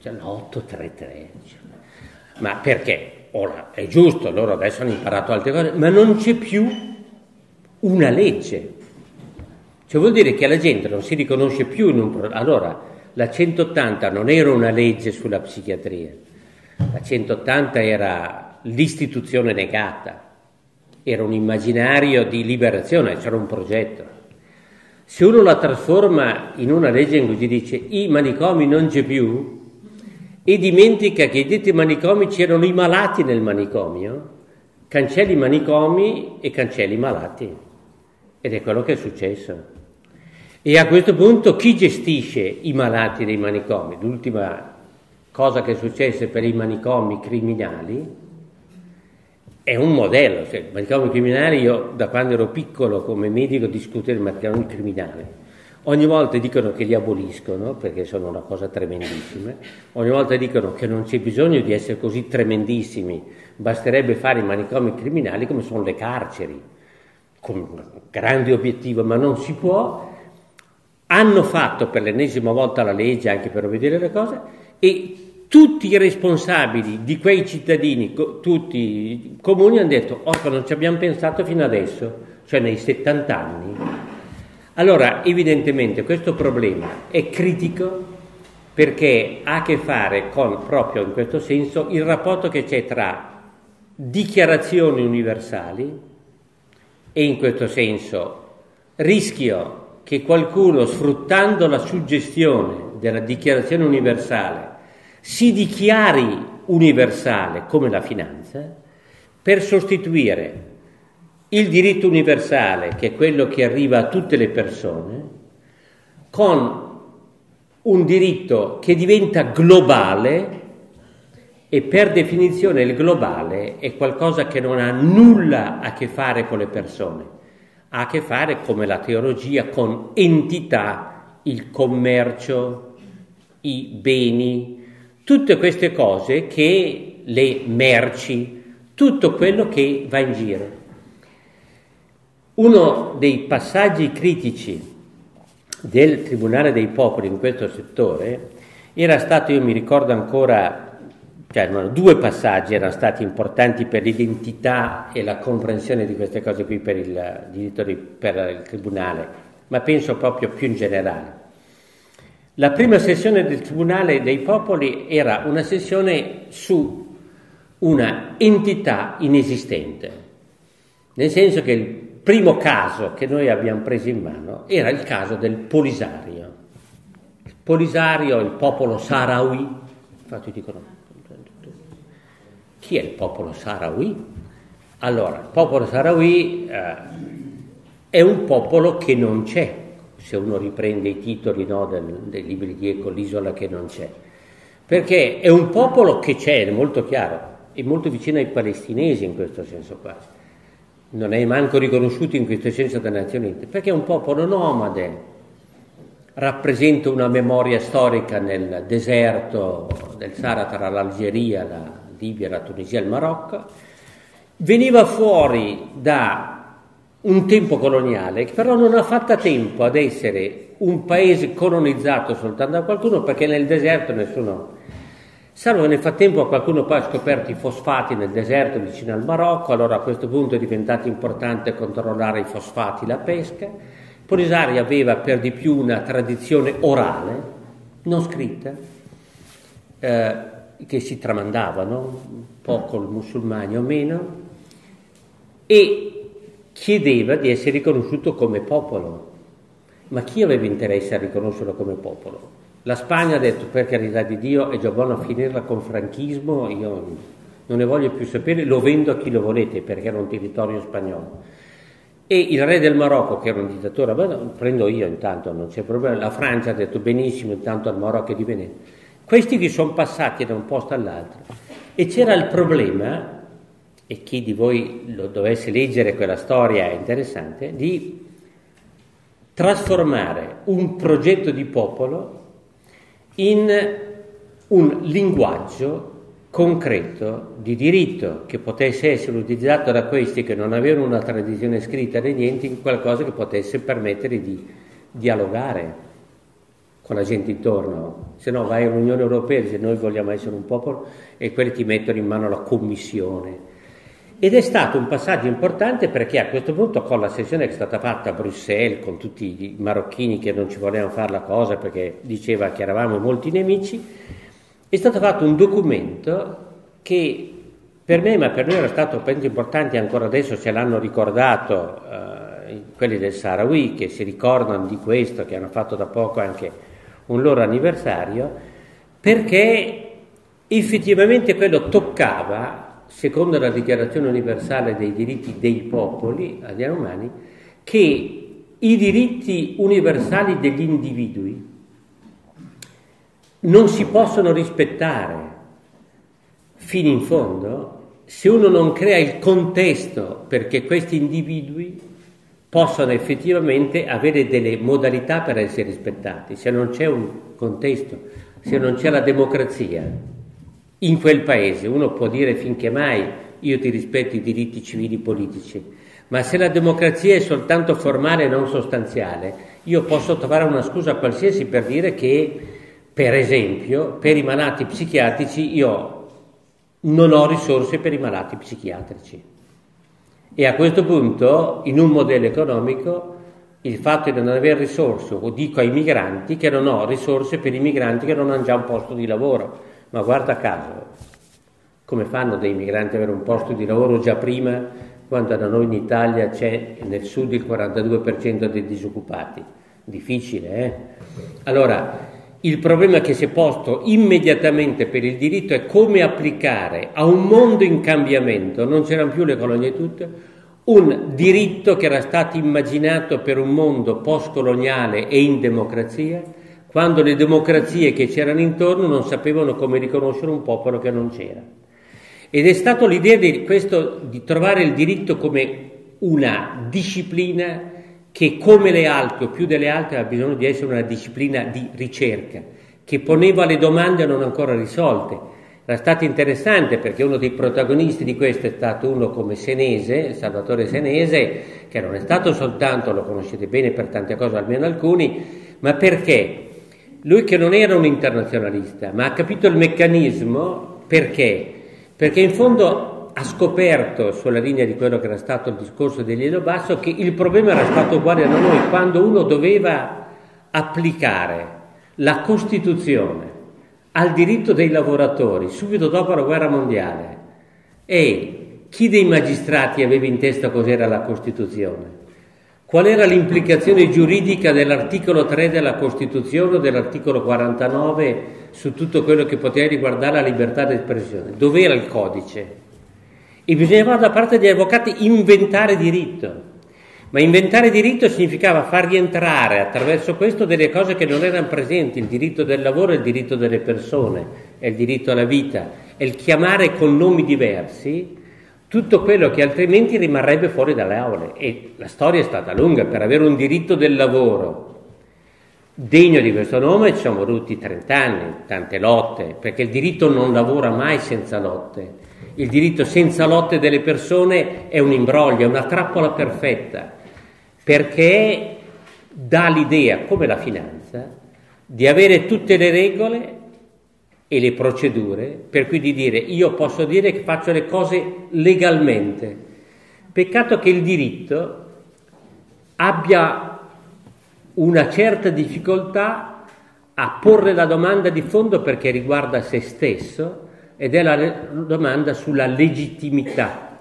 cioè, 833. Cioè, ma perché? Ora, è giusto, loro adesso hanno imparato altre cose, ma non c'è più una legge. Cioè vuol dire che la gente non si riconosce più in un... Allora, la 180 non era una legge sulla psichiatria, la 180 era l'istituzione negata, era un immaginario di liberazione, c'era un progetto. Se uno la trasforma in una legge in cui si dice i manicomi non c'è più e dimentica che i detti manicomi c'erano i malati nel manicomio, cancelli i manicomi e cancelli i malati. Ed è quello che è successo. E a questo punto chi gestisce i malati dei manicomi? L'ultima cosa che è successa per i manicomi criminali è un modello. Cioè, manicomi criminali, io da quando ero piccolo come medico discutevo il manicomi criminale. Ogni volta dicono che li aboliscono perché sono una cosa tremendissima, ogni volta dicono che non c'è bisogno di essere così tremendissimi, basterebbe fare i manicomi criminali come sono le carceri, con grande obiettivo, ma non si può hanno fatto per l'ennesima volta la legge anche per vedere le cose e tutti i responsabili di quei cittadini, tutti i comuni hanno detto, orco non ci abbiamo pensato fino adesso, cioè nei 70 anni. Allora, evidentemente questo problema è critico perché ha a che fare con, proprio in questo senso, il rapporto che c'è tra dichiarazioni universali e in questo senso rischio che qualcuno, sfruttando la suggestione della dichiarazione universale, si dichiari universale come la finanza, per sostituire il diritto universale, che è quello che arriva a tutte le persone, con un diritto che diventa globale e per definizione il globale è qualcosa che non ha nulla a che fare con le persone ha a che fare, come la teologia, con entità, il commercio, i beni, tutte queste cose che le merci, tutto quello che va in giro. Uno dei passaggi critici del Tribunale dei Popoli in questo settore era stato, io mi ricordo ancora, cioè due passaggi erano stati importanti per l'identità e la comprensione di queste cose qui per il diritto di, per il tribunale, ma penso proprio più in generale. La prima sessione del Tribunale dei Popoli era una sessione su una entità inesistente, nel senso che il primo caso che noi abbiamo preso in mano era il caso del Polisario. Il Polisario, il popolo Sahrawi, infatti dicono chi è il popolo Sahrawi? Allora, il popolo Sahrawi eh, è un popolo che non c'è, se uno riprende i titoli no, del, dei libri di Eco, l'isola che non c'è, perché è un popolo che c'è, è molto chiaro, è molto vicino ai palestinesi in questo senso qua, non è manco riconosciuto in questo senso da Nazioni Unite, perché è un popolo nomade, rappresenta una memoria storica nel deserto del Sahara tra l'Algeria, la, Libia, la Tunisia e il Marocco, veniva fuori da un tempo coloniale che però non ha fatto tempo ad essere un paese colonizzato soltanto da qualcuno perché nel deserto nessuno... Salvo che nel frattempo qualcuno poi ha scoperto i fosfati nel deserto vicino al Marocco, allora a questo punto è diventato importante controllare i fosfati, la pesca. Polisari aveva per di più una tradizione orale, non scritta, eh, che si tramandavano, un po' con i musulmani o meno, e chiedeva di essere riconosciuto come popolo. Ma chi aveva interesse a riconoscerlo come popolo? La Spagna ha detto per carità di Dio è già buono a finirla con franchismo, io non ne voglio più sapere, lo vendo a chi lo volete perché era un territorio spagnolo. E il re del Marocco, che era un dittatore, prendo io intanto, non c'è problema, la Francia ha detto benissimo, intanto al Marocco è di Venezia. Questi che sono passati da un posto all'altro. E c'era il problema, e chi di voi lo dovesse leggere quella storia è interessante, di trasformare un progetto di popolo in un linguaggio concreto di diritto che potesse essere utilizzato da questi che non avevano una tradizione scritta né niente in qualcosa che potesse permettere di dialogare con la gente intorno, se no vai all'Unione Europea e dici noi vogliamo essere un popolo e quelli ti mettono in mano la commissione. Ed è stato un passaggio importante perché a questo punto con la sessione che è stata fatta a Bruxelles, con tutti i marocchini che non ci volevano fare la cosa perché diceva che eravamo molti nemici, è stato fatto un documento che per me, ma per noi era stato penso importante, ancora adesso ce l'hanno ricordato eh, quelli del Sahrawi che si ricordano di questo, che hanno fatto da poco anche un loro anniversario, perché effettivamente quello toccava, secondo la Dichiarazione universale dei diritti dei popoli agli umani, che i diritti universali degli individui non si possono rispettare fino in fondo. Se uno non crea il contesto perché questi individui possono effettivamente avere delle modalità per essere rispettati. Se non c'è un contesto, se non c'è la democrazia in quel paese, uno può dire finché mai io ti rispetto i diritti civili e politici, ma se la democrazia è soltanto formale e non sostanziale, io posso trovare una scusa qualsiasi per dire che, per esempio, per i malati psichiatrici io non ho risorse per i malati psichiatrici. E a questo punto, in un modello economico, il fatto di non avere risorse, o dico ai migranti che non ho risorse per i migranti che non hanno già un posto di lavoro. Ma guarda caso, come fanno dei migranti ad avere un posto di lavoro già prima, quando da noi in Italia c'è nel sud il 42% dei disoccupati? Difficile, eh? Allora, il problema che si è posto immediatamente per il diritto è come applicare a un mondo in cambiamento, non c'erano più le colonie tutte, un diritto che era stato immaginato per un mondo post-coloniale e in democrazia, quando le democrazie che c'erano intorno non sapevano come riconoscere un popolo che non c'era. Ed è stata l'idea di, questo, di trovare il diritto come una disciplina che come le altre o più delle altre ha bisogno di essere una disciplina di ricerca, che poneva le domande non ancora risolte. Era stato interessante perché uno dei protagonisti di questo è stato uno come Senese, Salvatore Senese, che non è stato soltanto, lo conoscete bene per tante cose, almeno alcuni, ma perché lui che non era un internazionalista, ma ha capito il meccanismo, perché? Perché in fondo ha scoperto sulla linea di quello che era stato il discorso di Lielo Basso che il problema era stato uguale da noi quando uno doveva applicare la Costituzione al diritto dei lavoratori subito dopo la guerra mondiale e chi dei magistrati aveva in testa cos'era la Costituzione? Qual era l'implicazione giuridica dell'articolo 3 della Costituzione o dell'articolo 49 su tutto quello che poteva riguardare la libertà di espressione? Dov'era il codice? E bisognava da parte degli avvocati inventare diritto. Ma inventare diritto significava far rientrare attraverso questo delle cose che non erano presenti, il diritto del lavoro il diritto delle persone, il diritto alla vita, è il chiamare con nomi diversi tutto quello che altrimenti rimarrebbe fuori dalle aule. E la storia è stata lunga, per avere un diritto del lavoro degno di questo nome ci sono voluti 30 anni, tante lotte, perché il diritto non lavora mai senza lotte. Il diritto senza lotte delle persone è un imbroglio, è una trappola perfetta, perché dà l'idea, come la finanza, di avere tutte le regole e le procedure, per cui di dire io posso dire che faccio le cose legalmente. Peccato che il diritto abbia una certa difficoltà a porre la domanda di fondo perché riguarda se stesso ed è la domanda sulla legittimità.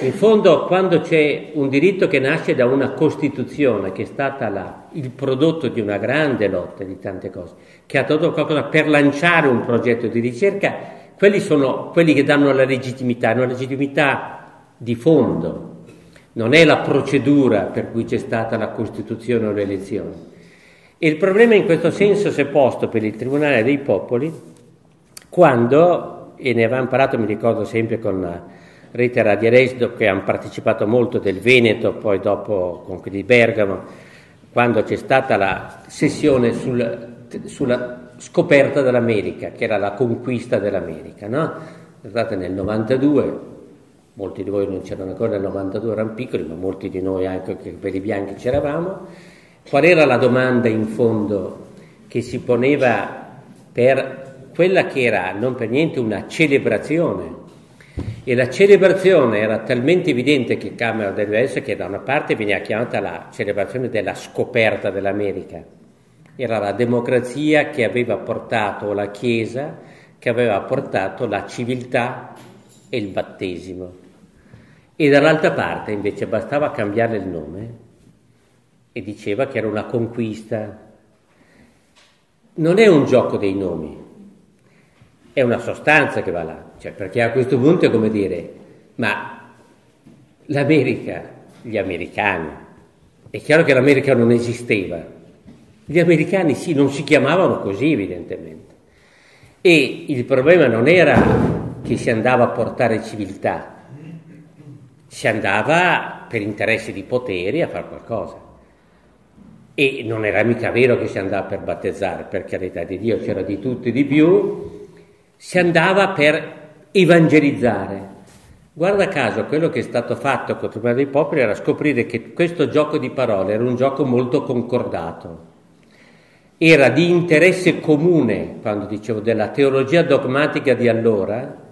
In fondo, quando c'è un diritto che nasce da una Costituzione, che è stata la, il prodotto di una grande lotta di tante cose, che ha dato qualcosa per lanciare un progetto di ricerca, quelli sono quelli che danno la legittimità, una legittimità di fondo, non è la procedura per cui c'è stata la Costituzione o le elezioni. E il problema in questo senso si è posto per il Tribunale dei Popoli quando, e ne avevamo parlato, mi ricordo sempre con la rete Radio Resdo, che hanno partecipato molto del Veneto, poi dopo con quelli di Bergamo, quando c'è stata la sessione sul, sulla scoperta dell'America, che era la conquista dell'America, no? Guardate, nel 92, molti di voi non c'erano ancora nel 92, erano piccoli, ma molti di noi anche che per i bianchi c'eravamo. Qual era la domanda in fondo che si poneva per quella che era non per niente una celebrazione? E la celebrazione era talmente evidente che Camera essere che da una parte veniva chiamata la celebrazione della scoperta dell'America, era la democrazia che aveva portato la Chiesa, che aveva portato la civiltà e il battesimo. E dall'altra parte invece bastava cambiare il nome e diceva che era una conquista. Non è un gioco dei nomi, è una sostanza che va là, cioè, perché a questo punto è come dire, ma l'America, gli americani, è chiaro che l'America non esisteva, gli americani sì, non si chiamavano così evidentemente. E il problema non era che si andava a portare civiltà, si andava per interessi di poteri a fare qualcosa. E non era mica vero che si andava per battezzare, per carità di Dio, c'era di tutto e di più, si andava per evangelizzare. Guarda caso, quello che è stato fatto con il dei popoli era scoprire che questo gioco di parole era un gioco molto concordato era di interesse comune, quando dicevo della teologia dogmatica di allora,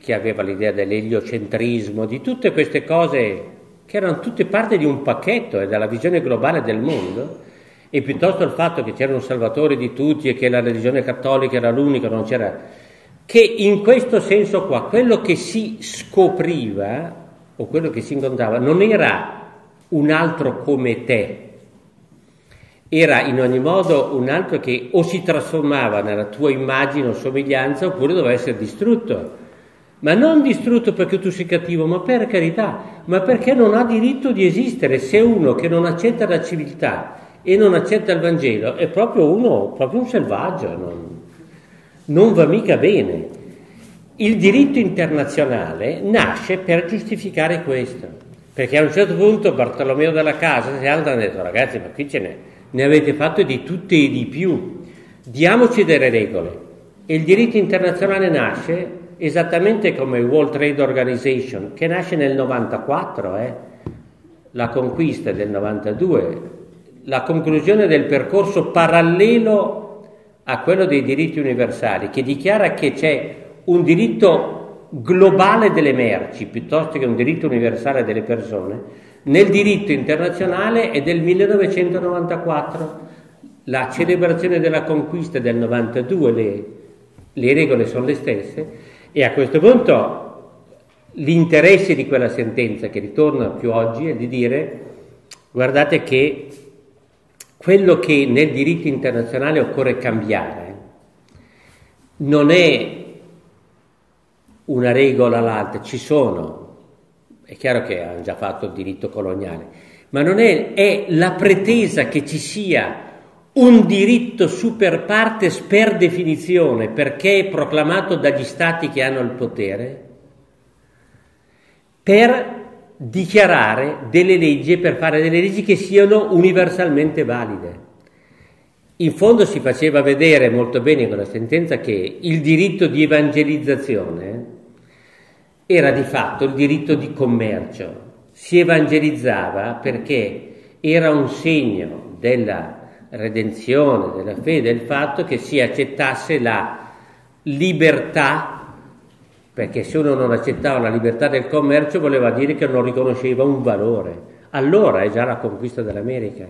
che aveva l'idea dell'eliocentrismo, di tutte queste cose che erano tutte parte di un pacchetto e della visione globale del mondo, e piuttosto il fatto che c'era un salvatore di tutti e che la religione cattolica era l'unica, non c'era... che in questo senso qua, quello che si scopriva o quello che si incontrava non era un altro come te, era in ogni modo un altro che o si trasformava nella tua immagine o somiglianza oppure doveva essere distrutto. Ma non distrutto perché tu sei cattivo, ma per carità, ma perché non ha diritto di esistere. Se uno che non accetta la civiltà e non accetta il Vangelo è proprio uno, proprio un selvaggio, non, non va mica bene. Il diritto internazionale nasce per giustificare questo, perché a un certo punto Bartolomeo della Casa si alza e ha detto ragazzi ma qui ce n'è ne avete fatto di tutte e di più. Diamoci delle regole. E il diritto internazionale nasce esattamente come il World Trade Organization, che nasce nel 94, eh? la conquista del 92, la conclusione del percorso parallelo a quello dei diritti universali, che dichiara che c'è un diritto globale delle merci piuttosto che un diritto universale delle persone, nel diritto internazionale è del 1994, la celebrazione della conquista del 92, le, le regole sono le stesse e a questo punto l'interesse di quella sentenza che ritorna più oggi è di dire guardate che quello che nel diritto internazionale occorre cambiare non è una regola all'altra, ci sono è chiaro che hanno già fatto il diritto coloniale, ma non è, è la pretesa che ci sia un diritto super partes per definizione, perché è proclamato dagli stati che hanno il potere, per dichiarare delle leggi per fare delle leggi che siano universalmente valide. In fondo si faceva vedere molto bene con la sentenza che il diritto di evangelizzazione era di fatto il diritto di commercio. Si evangelizzava perché era un segno della redenzione, della fede, il fatto che si accettasse la libertà, perché se uno non accettava la libertà del commercio voleva dire che non riconosceva un valore. Allora è già la conquista dell'America.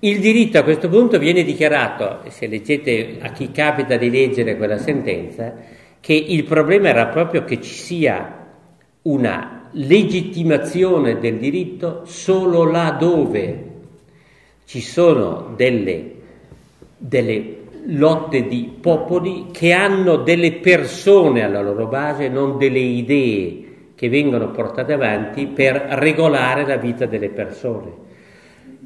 Il diritto a questo punto viene dichiarato, se leggete a chi capita di leggere quella sentenza, che il problema era proprio che ci sia una legittimazione del diritto solo là dove ci sono delle, delle lotte di popoli che hanno delle persone alla loro base, non delle idee che vengono portate avanti per regolare la vita delle persone.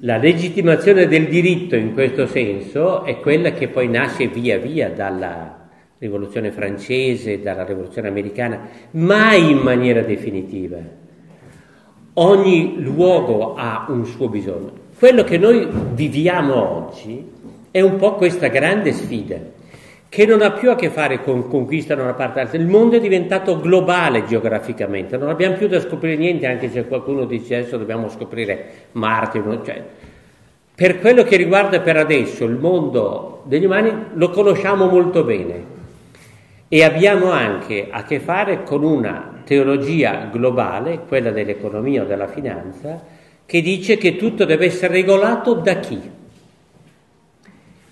La legittimazione del diritto in questo senso è quella che poi nasce via via dalla, rivoluzione francese, dalla rivoluzione americana, mai in maniera definitiva. Ogni luogo ha un suo bisogno. Quello che noi viviamo oggi è un po' questa grande sfida che non ha più a che fare con conquista da una parte o Il mondo è diventato globale geograficamente, non abbiamo più da scoprire niente, anche se qualcuno dice adesso dobbiamo scoprire Marte. Cioè, per quello che riguarda per adesso il mondo degli umani lo conosciamo molto bene e abbiamo anche a che fare con una teologia globale, quella dell'economia o della finanza, che dice che tutto deve essere regolato da chi?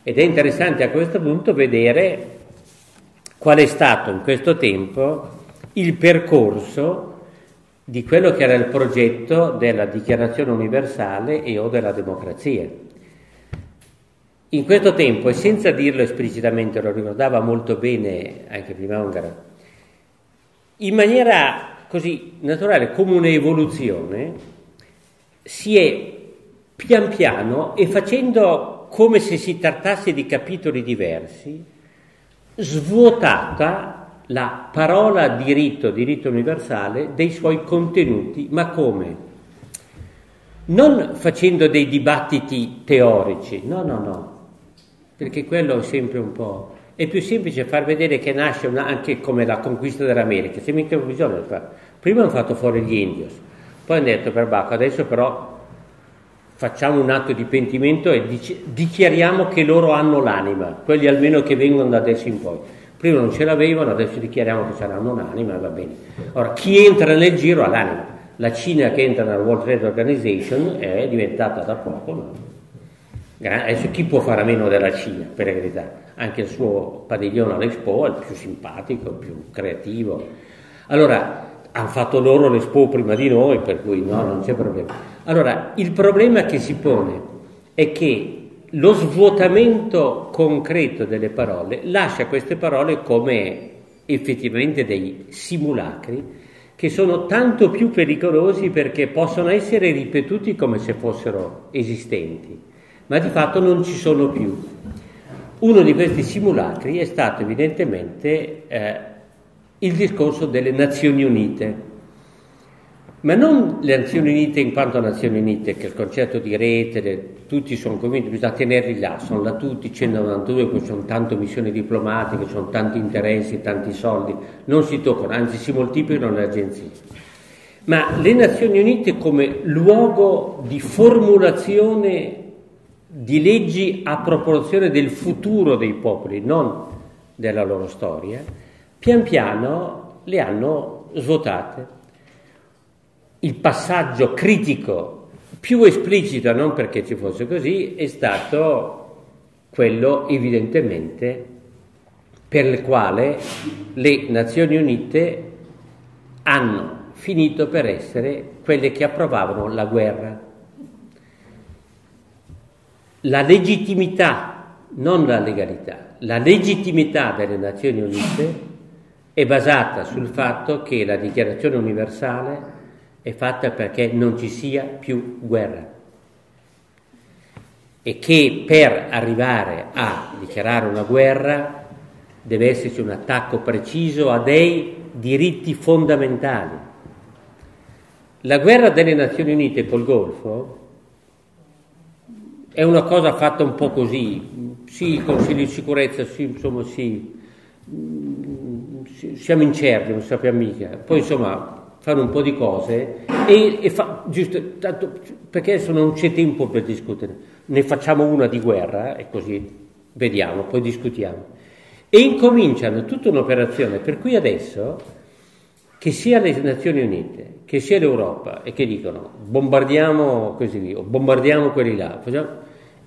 Ed è interessante a questo punto vedere qual è stato in questo tempo il percorso di quello che era il progetto della dichiarazione universale e o della democrazia. In questo tempo, e senza dirlo esplicitamente, lo ricordava molto bene anche prima Ungara, in maniera così naturale come un'evoluzione, si è pian piano e facendo come se si trattasse di capitoli diversi, svuotata la parola diritto, diritto universale, dei suoi contenuti, ma come? Non facendo dei dibattiti teorici, no, no, no, perché quello è sempre un po'... È più semplice far vedere che nasce una, anche come la conquista dell'America, se mica bisogna fare. Prima hanno fatto fuori gli indios, poi hanno detto per Bacco, adesso però facciamo un atto di pentimento e dichiariamo che loro hanno l'anima, quelli almeno che vengono da adesso in poi. Prima non ce l'avevano, adesso dichiariamo che saranno un'anima, va bene. Ora, chi entra nel giro ha l'anima. La Cina che entra nella World Trade Organization è diventata da poco, no? adesso chi può fare a meno della Cina, per verità? Anche il suo padiglione all'Expo è il più simpatico, il più creativo. Allora, hanno fatto loro l'Expo prima di noi, per cui no, non c'è problema. Allora, il problema che si pone è che lo svuotamento concreto delle parole lascia queste parole come effettivamente dei simulacri che sono tanto più pericolosi perché possono essere ripetuti come se fossero esistenti, ma di fatto non ci sono più. Uno di questi simulacri è stato evidentemente eh, il discorso delle Nazioni Unite, ma non le Nazioni Unite in quanto Nazioni Unite, che il concetto di rete, tutti sono convinti, bisogna tenerli là, sono là tutti, 192, poi sono tante missioni diplomatiche, sono tanti interessi, tanti soldi, non si toccano, anzi si moltiplicano le agenzie. Ma le Nazioni Unite come luogo di formulazione di leggi a proporzione del futuro dei popoli, non della loro storia, pian piano le hanno svuotate. Il passaggio critico più esplicito, non perché ci fosse così, è stato quello evidentemente per il quale le Nazioni Unite hanno finito per essere quelle che approvavano la guerra. La legittimità, non la legalità, la legittimità delle Nazioni Unite è basata sul fatto che la dichiarazione universale è fatta perché non ci sia più guerra. E che per arrivare a dichiarare una guerra deve esserci un attacco preciso a dei diritti fondamentali. La guerra delle Nazioni Unite col Golfo è una cosa fatta un po' così, sì, il Consiglio di sicurezza, sì, insomma, sì, siamo incerti, non sappiamo mica. Poi insomma fanno un po' di cose e, e fa, giusto, tanto, perché adesso non c'è tempo per discutere, ne facciamo una di guerra e così vediamo, poi discutiamo. E incominciano tutta un'operazione per cui adesso che sia le Nazioni Unite, che sia l'Europa e che dicono bombardiamo così via, bombardiamo quelli là, facciamo,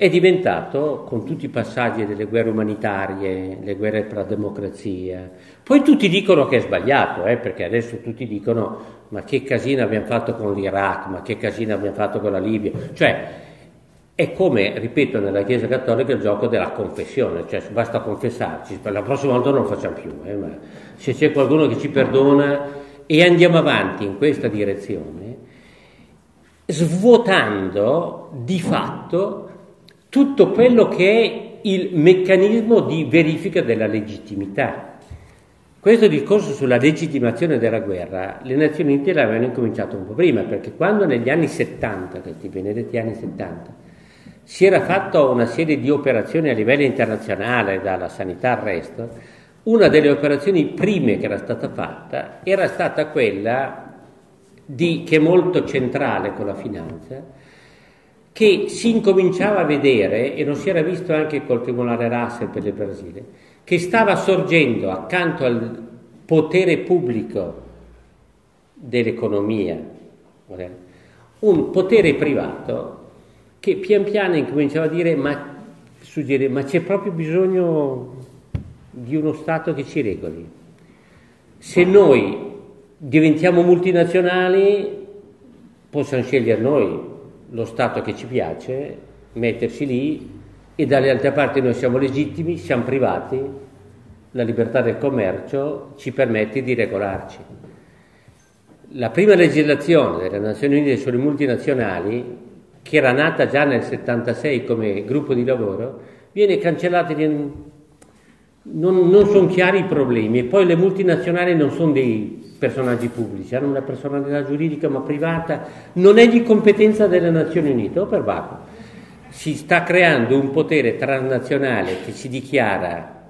è diventato, con tutti i passaggi delle guerre umanitarie, le guerre per la democrazia, poi tutti dicono che è sbagliato, eh, perché adesso tutti dicono ma che casino abbiamo fatto con l'Iraq, ma che casino abbiamo fatto con la Libia, cioè è come, ripeto, nella Chiesa Cattolica il gioco della confessione, cioè basta confessarci, la prossima volta non lo facciamo più, eh, ma se c'è qualcuno che ci perdona e andiamo avanti in questa direzione, svuotando di fatto tutto quello che è il meccanismo di verifica della legittimità. Questo discorso sulla legittimazione della guerra, le Nazioni Unite l'avevano incominciato un po' prima, perché quando negli anni 70, questi benedetti anni 70, si era fatta una serie di operazioni a livello internazionale, dalla sanità al resto, una delle operazioni prime che era stata fatta era stata quella di, che è molto centrale con la finanza, che si incominciava a vedere, e lo si era visto anche col Tribunale Russell per il Brasile, che stava sorgendo accanto al potere pubblico dell'economia, un potere privato che pian piano incominciava a dire ma, suggerire, ma c'è proprio bisogno di uno Stato che ci regoli. Se noi diventiamo multinazionali, possiamo scegliere noi lo Stato che ci piace, metterci lì e dalle altre parti noi siamo legittimi, siamo privati, la libertà del commercio ci permette di regolarci. La prima legislazione delle Nazioni Unite sulle multinazionali, che era nata già nel 76 come gruppo di lavoro, viene cancellata non, non sono chiari i problemi e poi le multinazionali non sono dei personaggi pubblici, hanno una personalità giuridica ma privata, non è di competenza delle Nazioni Unite, o per Baco. Si sta creando un potere transnazionale che si dichiara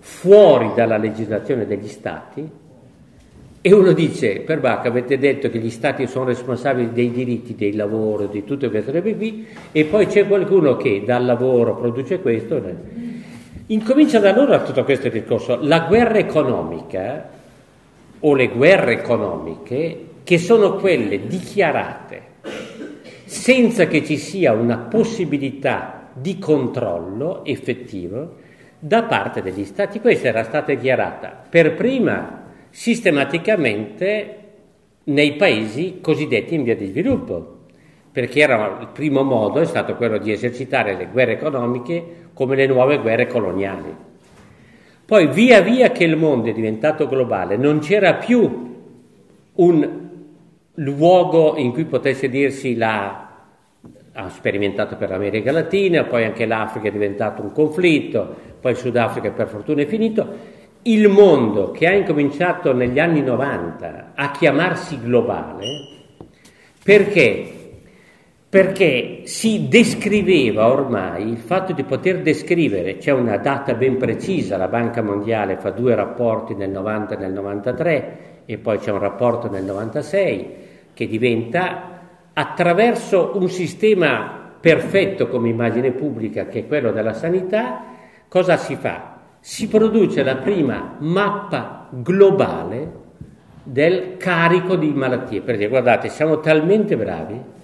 fuori dalla legislazione degli Stati e uno dice, per Bacca avete detto che gli Stati sono responsabili dei diritti, del lavoro, di tutte queste robe qui e poi c'è qualcuno che dal lavoro produce questo. Incomincia da allora tutto questo discorso. La guerra economica o le guerre economiche che sono quelle dichiarate senza che ci sia una possibilità di controllo effettivo da parte degli Stati. Questa era stata dichiarata per prima sistematicamente nei paesi cosiddetti in via di sviluppo, perché era il primo modo è stato quello di esercitare le guerre economiche come le nuove guerre coloniali. Poi via via che il mondo è diventato globale, non c'era più un luogo in cui potesse dirsi la ha sperimentato per l'America Latina, poi anche l'Africa è diventato un conflitto, poi il Sudafrica per fortuna è finito. Il mondo che ha incominciato negli anni 90 a chiamarsi globale, perché perché si descriveva ormai il fatto di poter descrivere, c'è una data ben precisa, la Banca Mondiale fa due rapporti nel 90 e nel 93 e poi c'è un rapporto nel 96 che diventa attraverso un sistema perfetto come immagine pubblica che è quello della sanità, cosa si fa? Si produce la prima mappa globale del carico di malattie. Perché guardate, siamo talmente bravi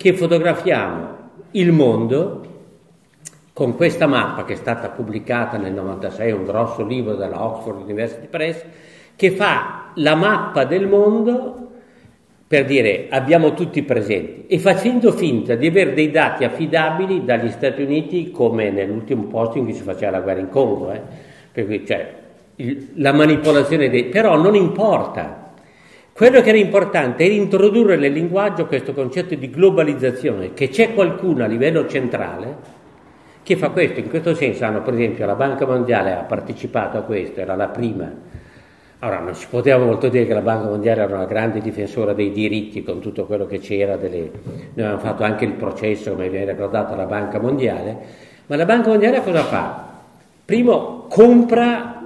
che fotografiamo il mondo con questa mappa che è stata pubblicata nel 96, un grosso libro della Oxford University Press, che fa la mappa del mondo per dire abbiamo tutti presenti e facendo finta di avere dei dati affidabili dagli Stati Uniti come nell'ultimo posto in cui si faceva la guerra in Congo, eh? per cioè, il, la manipolazione dei... però non importa, quello che era importante era introdurre nel linguaggio questo concetto di globalizzazione, che c'è qualcuno a livello centrale che fa questo. In questo senso hanno, per esempio, la Banca Mondiale ha partecipato a questo, era la prima. Allora, non si poteva molto dire che la Banca Mondiale era una grande difensora dei diritti con tutto quello che c'era. Delle... Noi abbiamo fatto anche il processo, come viene ricordato, alla Banca Mondiale. Ma la Banca Mondiale cosa fa? Primo, compra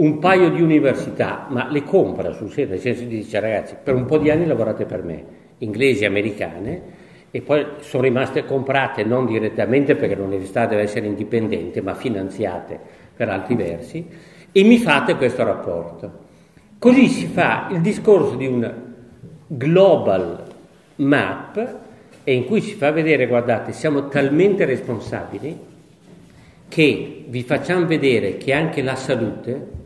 un paio di università, ma le compra sul serio, nel senso di dice ragazzi, per un po' di anni lavorate per me, inglesi e americane, e poi sono rimaste comprate non direttamente perché l'università deve essere indipendente, ma finanziate per altri versi, e mi fate questo rapporto. Così si fa il discorso di un global map e in cui si fa vedere, guardate, siamo talmente responsabili che vi facciamo vedere che anche la salute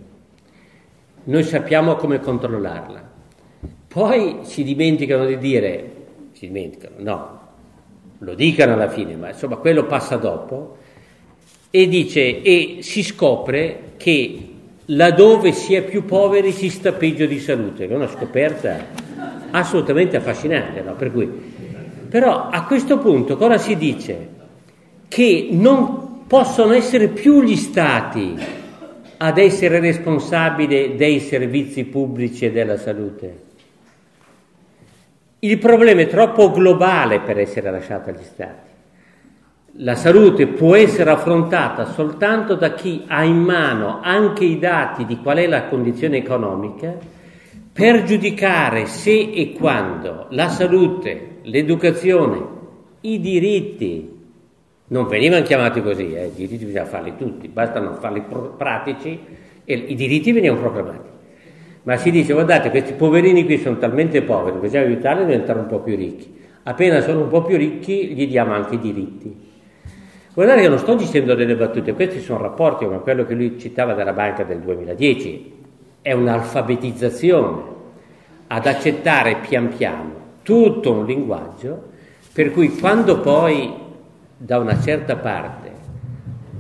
noi sappiamo come controllarla. Poi si dimenticano di dire, si dimenticano, no, lo dicano alla fine, ma insomma quello passa dopo, e dice, e si scopre che laddove si è più poveri si sta peggio di salute, è una scoperta assolutamente affascinante, no? per cui, però a questo punto cosa si dice? Che non possono essere più gli stati ad essere responsabile dei servizi pubblici e della salute. Il problema è troppo globale per essere lasciato agli Stati. la salute può essere affrontata soltanto da chi ha in mano anche i dati di qual è la condizione economica per giudicare se e quando la salute, l'educazione, i diritti, non venivano chiamati così, eh, i diritti bisogna farli tutti, basta non farli pratici e i diritti venivano proclamati. Ma si dice, guardate, questi poverini qui sono talmente poveri, bisogna aiutarli a diventare un po' più ricchi. Appena sono un po' più ricchi, gli diamo anche i diritti. Guardate che non sto dicendo delle battute, questi sono rapporti come quello che lui citava dalla banca del 2010, è un'alfabetizzazione ad accettare pian piano tutto un linguaggio per cui quando poi da una certa parte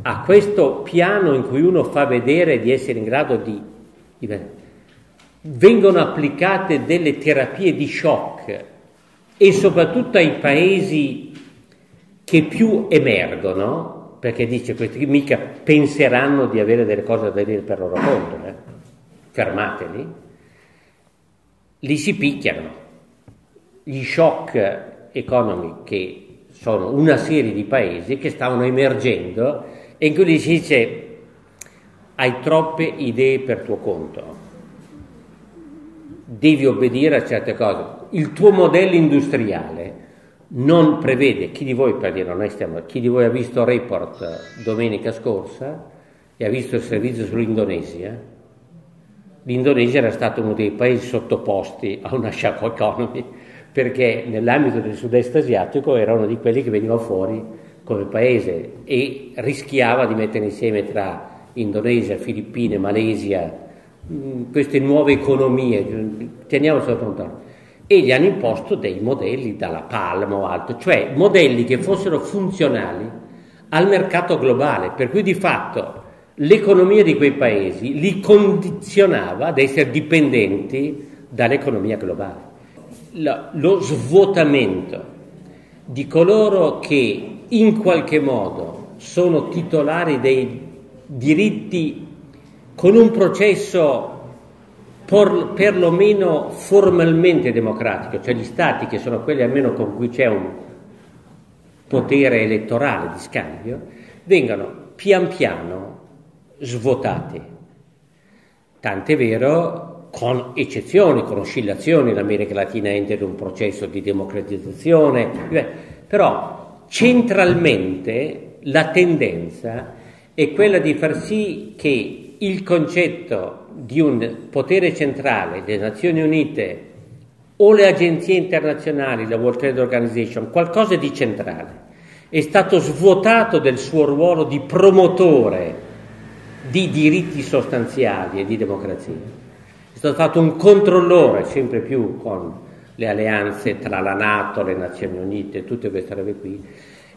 a questo piano in cui uno fa vedere di essere in grado di, di vengono applicate delle terapie di shock e soprattutto ai paesi che più emergono, perché dice questi mica penseranno di avere delle cose da dire per loro conto, eh? fermateli, li si picchiano. Gli shock economy che sono una serie di paesi che stavano emergendo e in cui si dice hai troppe idee per tuo conto, devi obbedire a certe cose. Il tuo modello industriale non prevede, chi di voi, per dire, noi stiamo, chi di voi ha visto Report domenica scorsa e ha visto il servizio sull'Indonesia, l'Indonesia era stato uno dei paesi sottoposti a una shadow economy perché nell'ambito del sud-est asiatico era uno di quelli che veniva fuori come paese e rischiava di mettere insieme tra Indonesia, Filippine, Malesia, mm, queste nuove economie, teniamo sotto lontano, e gli hanno imposto dei modelli dalla palma o altro, cioè modelli che fossero funzionali al mercato globale, per cui di fatto l'economia di quei paesi li condizionava ad essere dipendenti dall'economia globale. Lo, lo svuotamento di coloro che in qualche modo sono titolari dei diritti con un processo por, perlomeno formalmente democratico, cioè gli stati che sono quelli almeno con cui c'è un potere elettorale di scambio, vengano pian piano svuotati. Tant'è vero, con eccezioni, con oscillazioni, l'America Latina entra in un processo di democratizzazione, però centralmente la tendenza è quella di far sì che il concetto di un potere centrale delle Nazioni Unite o le agenzie internazionali, la World Trade Organization, qualcosa di centrale, è stato svuotato del suo ruolo di promotore di diritti sostanziali e di democrazia. È stato fatto un controllore sempre più con le alleanze tra la Nato, le Nazioni Unite, tutte queste robe qui,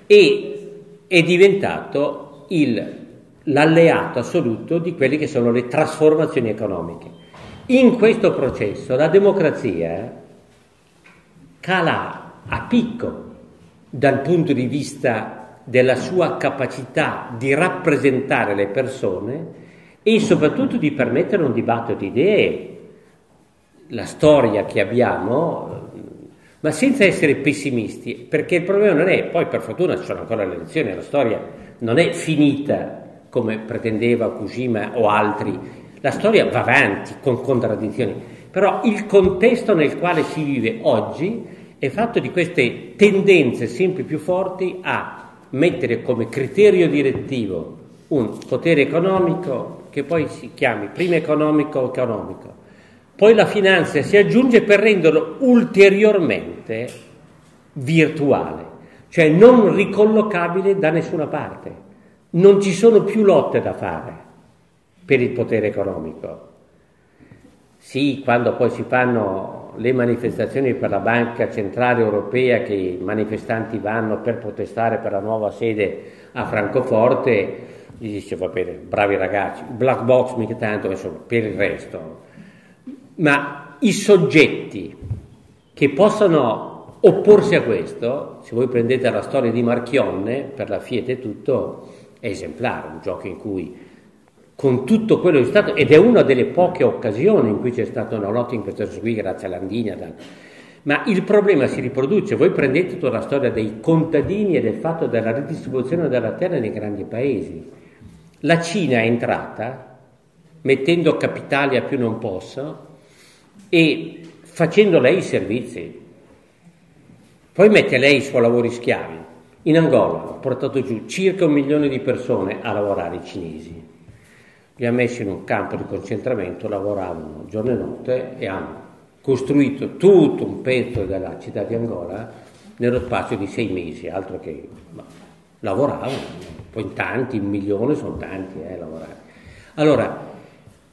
e è diventato il, l'alleato assoluto di quelle che sono le trasformazioni economiche. In questo processo la democrazia cala a picco dal punto di vista della sua capacità di rappresentare le persone e soprattutto di permettere un dibattito di idee. La storia che abbiamo, ma senza essere pessimisti, perché il problema non è, poi per fortuna ci sono ancora le elezioni, la storia non è finita come pretendeva Fukushima o altri, la storia va avanti con contraddizioni, però il contesto nel quale si vive oggi è fatto di queste tendenze sempre più forti a mettere come criterio direttivo un potere economico che poi si chiami prima economico economico, poi la finanza si aggiunge per renderlo ulteriormente virtuale, cioè non ricollocabile da nessuna parte. Non ci sono più lotte da fare per il potere economico. Sì, quando poi si fanno le manifestazioni per la Banca Centrale Europea che i manifestanti vanno per protestare per la nuova sede a Francoforte, gli dice va bene, bravi ragazzi, black box mica tanto, insomma, per il resto. Ma i soggetti che possano opporsi a questo, se voi prendete la storia di Marchionne, per la Fiat e tutto, è esemplare, un gioco in cui con tutto quello che è stato, ed è una delle poche occasioni in cui c'è stata una lotta in questo senso qui, grazie a Landini, Ma il problema si riproduce, voi prendete tutta la storia dei contadini e del fatto della ridistribuzione della terra nei grandi paesi. La Cina è entrata mettendo capitali a più non posso e facendo lei i servizi. Poi mette lei i suoi lavori schiavi. In Angola ha portato giù circa un milione di persone a lavorare i cinesi. Li ha messi in un campo di concentramento, lavoravano giorno e notte e hanno costruito tutto un pezzo della città di Angola nello spazio di sei mesi, altro che ma, lavoravano, poi in tanti, un milione sono tanti eh, lavorare. Allora,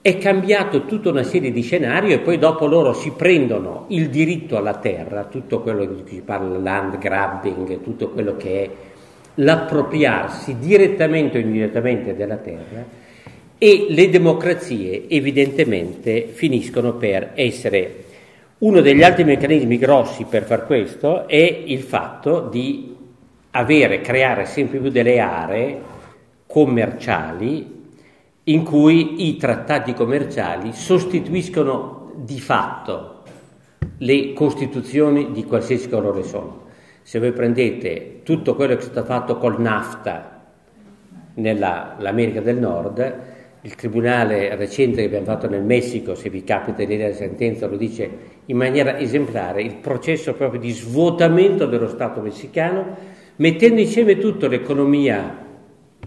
è cambiato tutta una serie di scenari e poi dopo loro si prendono il diritto alla terra, tutto quello di cui si parla, land grabbing, tutto quello che è l'appropriarsi direttamente o indirettamente della terra e le democrazie evidentemente finiscono per essere uno degli altri meccanismi grossi per far questo è il fatto di avere, creare sempre più delle aree commerciali in cui i trattati commerciali sostituiscono di fatto le costituzioni di qualsiasi colore sono. Se voi prendete tutto quello che è stato fatto col NAFTA nell'America del Nord, il tribunale recente che abbiamo fatto nel Messico, se vi capita di leggere la sentenza, lo dice in maniera esemplare, il processo proprio di svuotamento dello Stato messicano, mettendo insieme tutto l'economia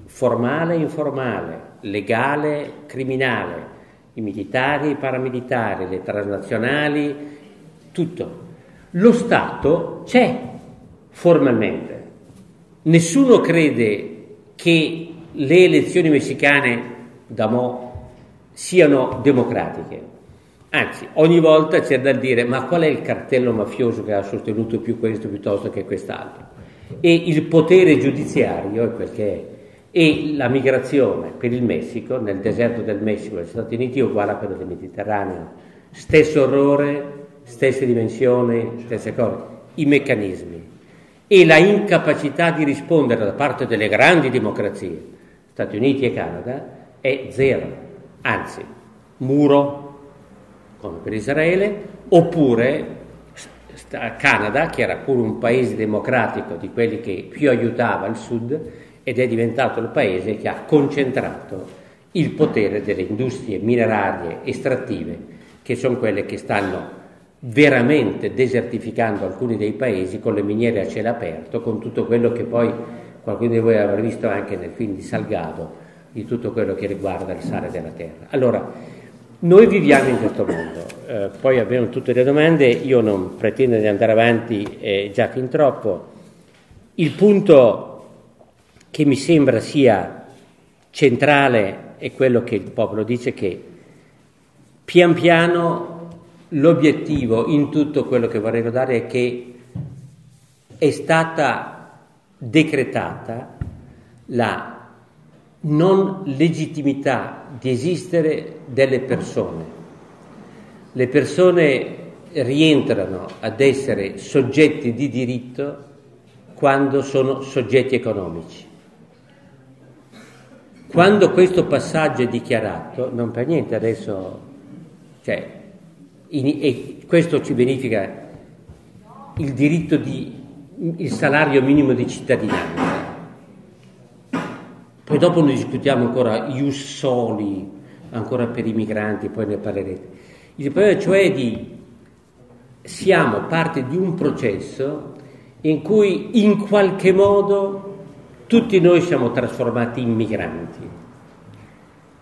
formale e informale, legale, criminale, i militari, i paramilitari, le transnazionali, tutto. Lo Stato c'è formalmente. Nessuno crede che le elezioni messicane da mo siano democratiche. Anzi, ogni volta c'è da dire ma qual è il cartello mafioso che ha sostenuto più questo piuttosto che quest'altro? E il potere giudiziario è quel che è. E la migrazione per il Messico, nel deserto del Messico e negli Stati Uniti è uguale a quella del Mediterraneo. Stesso orrore, stesse dimensioni, stesse cose, i meccanismi. E la incapacità di rispondere da parte delle grandi democrazie, Stati Uniti e Canada, è zero, anzi, muro come per Israele, oppure Canada, che era pure un paese democratico di quelli che più aiutava il sud, ed è diventato il paese che ha concentrato il potere delle industrie minerarie estrattive, che sono quelle che stanno veramente desertificando alcuni dei paesi con le miniere a cielo aperto, con tutto quello che poi qualcuno di voi avrà visto anche nel film di Salgado, di tutto quello che riguarda il sale della terra. Allora, noi viviamo in questo mondo, eh, poi abbiamo tutte le domande, io non pretendo di andare avanti eh, già fin troppo. Il punto che mi sembra sia centrale è quello che il popolo dice che pian piano l'obiettivo in tutto quello che vorrei dare è che è stata decretata la non legittimità di esistere delle persone. Le persone rientrano ad essere soggetti di diritto quando sono soggetti economici. Quando questo passaggio è dichiarato, non per niente adesso, cioè, in, questo ci verifica il diritto di, il salario minimo di cittadinanza. Poi dopo noi discutiamo ancora ius soli, ancora per i migranti, poi ne parlerete. Il problema cioè di siamo parte di un processo in cui in qualche modo tutti noi siamo trasformati in migranti.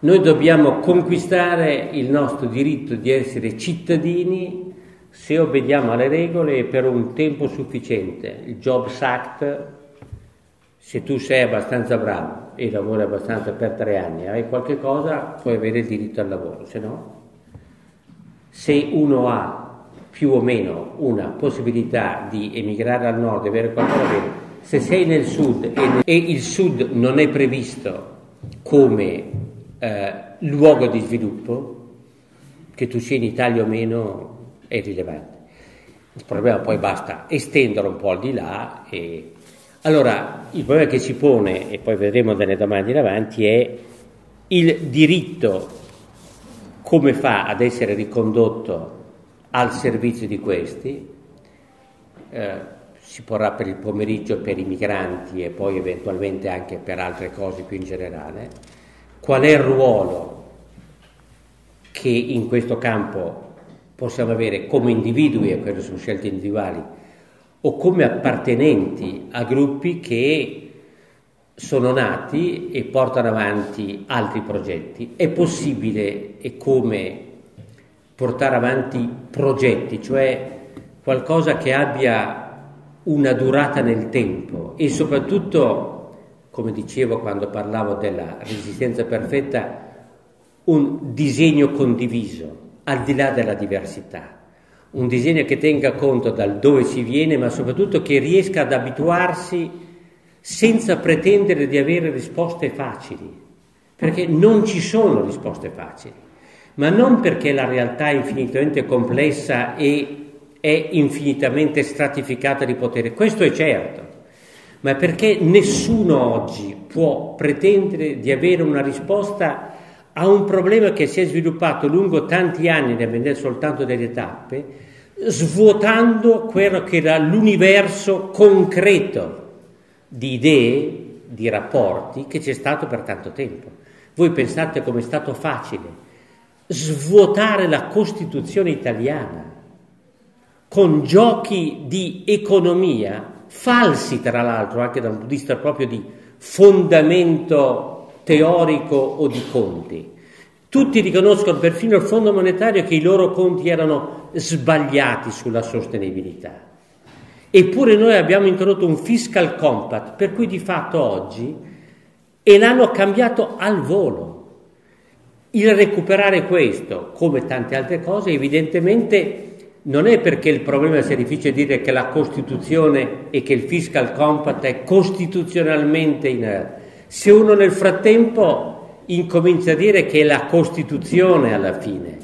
Noi dobbiamo conquistare il nostro diritto di essere cittadini se obbediamo alle regole per un tempo sufficiente. Il Jobs Act, se tu sei abbastanza bravo e lavori abbastanza per tre anni, hai qualche cosa, puoi avere il diritto al lavoro, se no, se uno ha più o meno una possibilità di emigrare al nord e avere qualcosa, bene, se sei nel sud e, e il sud non è previsto come eh, luogo di sviluppo, che tu sia in Italia o meno è rilevante. Il problema poi basta estenderlo un po' al di là. E... Allora, il problema che si pone, e poi vedremo delle domande in avanti, è il diritto come fa ad essere ricondotto al servizio di questi, eh, si porrà per il pomeriggio per i migranti e poi eventualmente anche per altre cose più in generale, qual è il ruolo che in questo campo possiamo avere come individui, e quelle sono scelte individuali, o come appartenenti a gruppi che sono nati e portano avanti altri progetti. È possibile e come portare avanti progetti, cioè qualcosa che abbia una durata nel tempo e soprattutto, come dicevo quando parlavo della resistenza perfetta, un disegno condiviso, al di là della diversità, un disegno che tenga conto dal dove si viene, ma soprattutto che riesca ad abituarsi senza pretendere di avere risposte facili, perché non ci sono risposte facili, ma non perché la realtà è infinitamente complessa e è infinitamente stratificata di potere, questo è certo, ma perché nessuno oggi può pretendere di avere una risposta a un problema che si è sviluppato lungo tanti anni, ne vedere soltanto delle tappe, svuotando quello che era l'universo concreto di idee, di rapporti che c'è stato per tanto tempo. Voi pensate come è stato facile svuotare la Costituzione italiana con giochi di economia, falsi tra l'altro, anche da un punto di vista proprio di fondamento teorico o di conti. Tutti riconoscono, perfino il Fondo monetario, che i loro conti erano sbagliati sulla sostenibilità. Eppure noi abbiamo introdotto un fiscal compact per cui di fatto oggi, e l'hanno cambiato al volo. Il recuperare questo, come tante altre cose, evidentemente non è perché il problema sia difficile dire che la Costituzione e che il fiscal compact è costituzionalmente in... Se uno nel frattempo incomincia a dire che è la Costituzione alla fine,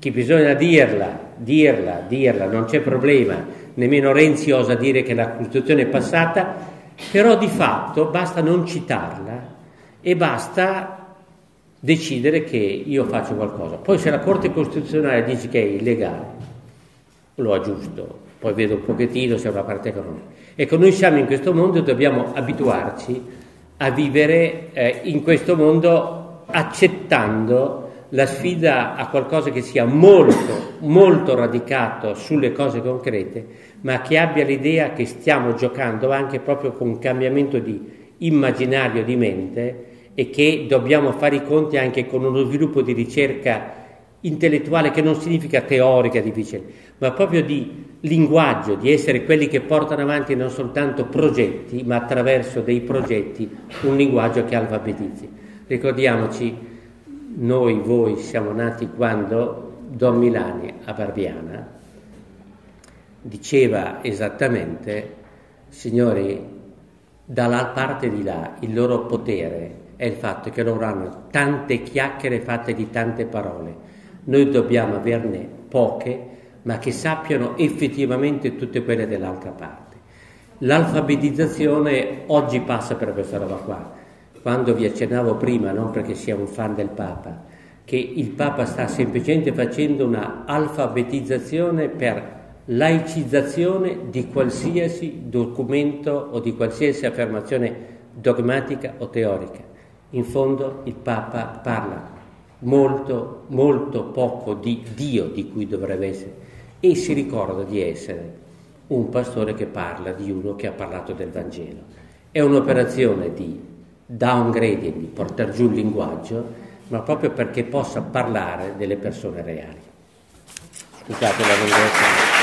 che bisogna dirla, dirla, dirla, non c'è problema, nemmeno Renzi osa dire che la Costituzione è passata, però di fatto basta non citarla e basta decidere che io faccio qualcosa. Poi se la Corte Costituzionale dice che è illegale, lo aggiusto, poi vedo un pochettino se è una parte economica. Ecco, noi siamo in questo mondo e dobbiamo abituarci a vivere eh, in questo mondo accettando la sfida a qualcosa che sia molto, molto radicato sulle cose concrete, ma che abbia l'idea che stiamo giocando anche proprio con un cambiamento di immaginario di mente e che dobbiamo fare i conti anche con uno sviluppo di ricerca intellettuale che non significa teorica difficile, ma proprio di linguaggio, di essere quelli che portano avanti non soltanto progetti, ma attraverso dei progetti un linguaggio che alfabetizzi. Ricordiamoci noi, voi siamo nati quando Don Milani a Barbiana diceva esattamente, signori, dalla parte di là il loro potere è il fatto che loro hanno tante chiacchiere fatte di tante parole. Noi dobbiamo averne poche, ma che sappiano effettivamente tutte quelle dell'altra parte. L'alfabetizzazione oggi passa per questa roba qua quando vi accennavo prima, non perché sia un fan del Papa, che il Papa sta semplicemente facendo una alfabetizzazione per laicizzazione di qualsiasi documento o di qualsiasi affermazione dogmatica o teorica. In fondo il Papa parla molto, molto poco di Dio di cui dovrebbe essere e si ricorda di essere un pastore che parla di uno che ha parlato del Vangelo. È un'operazione di downgrading, di portare giù il linguaggio, ma proprio perché possa parlare delle persone reali. Scusate la lunghezza.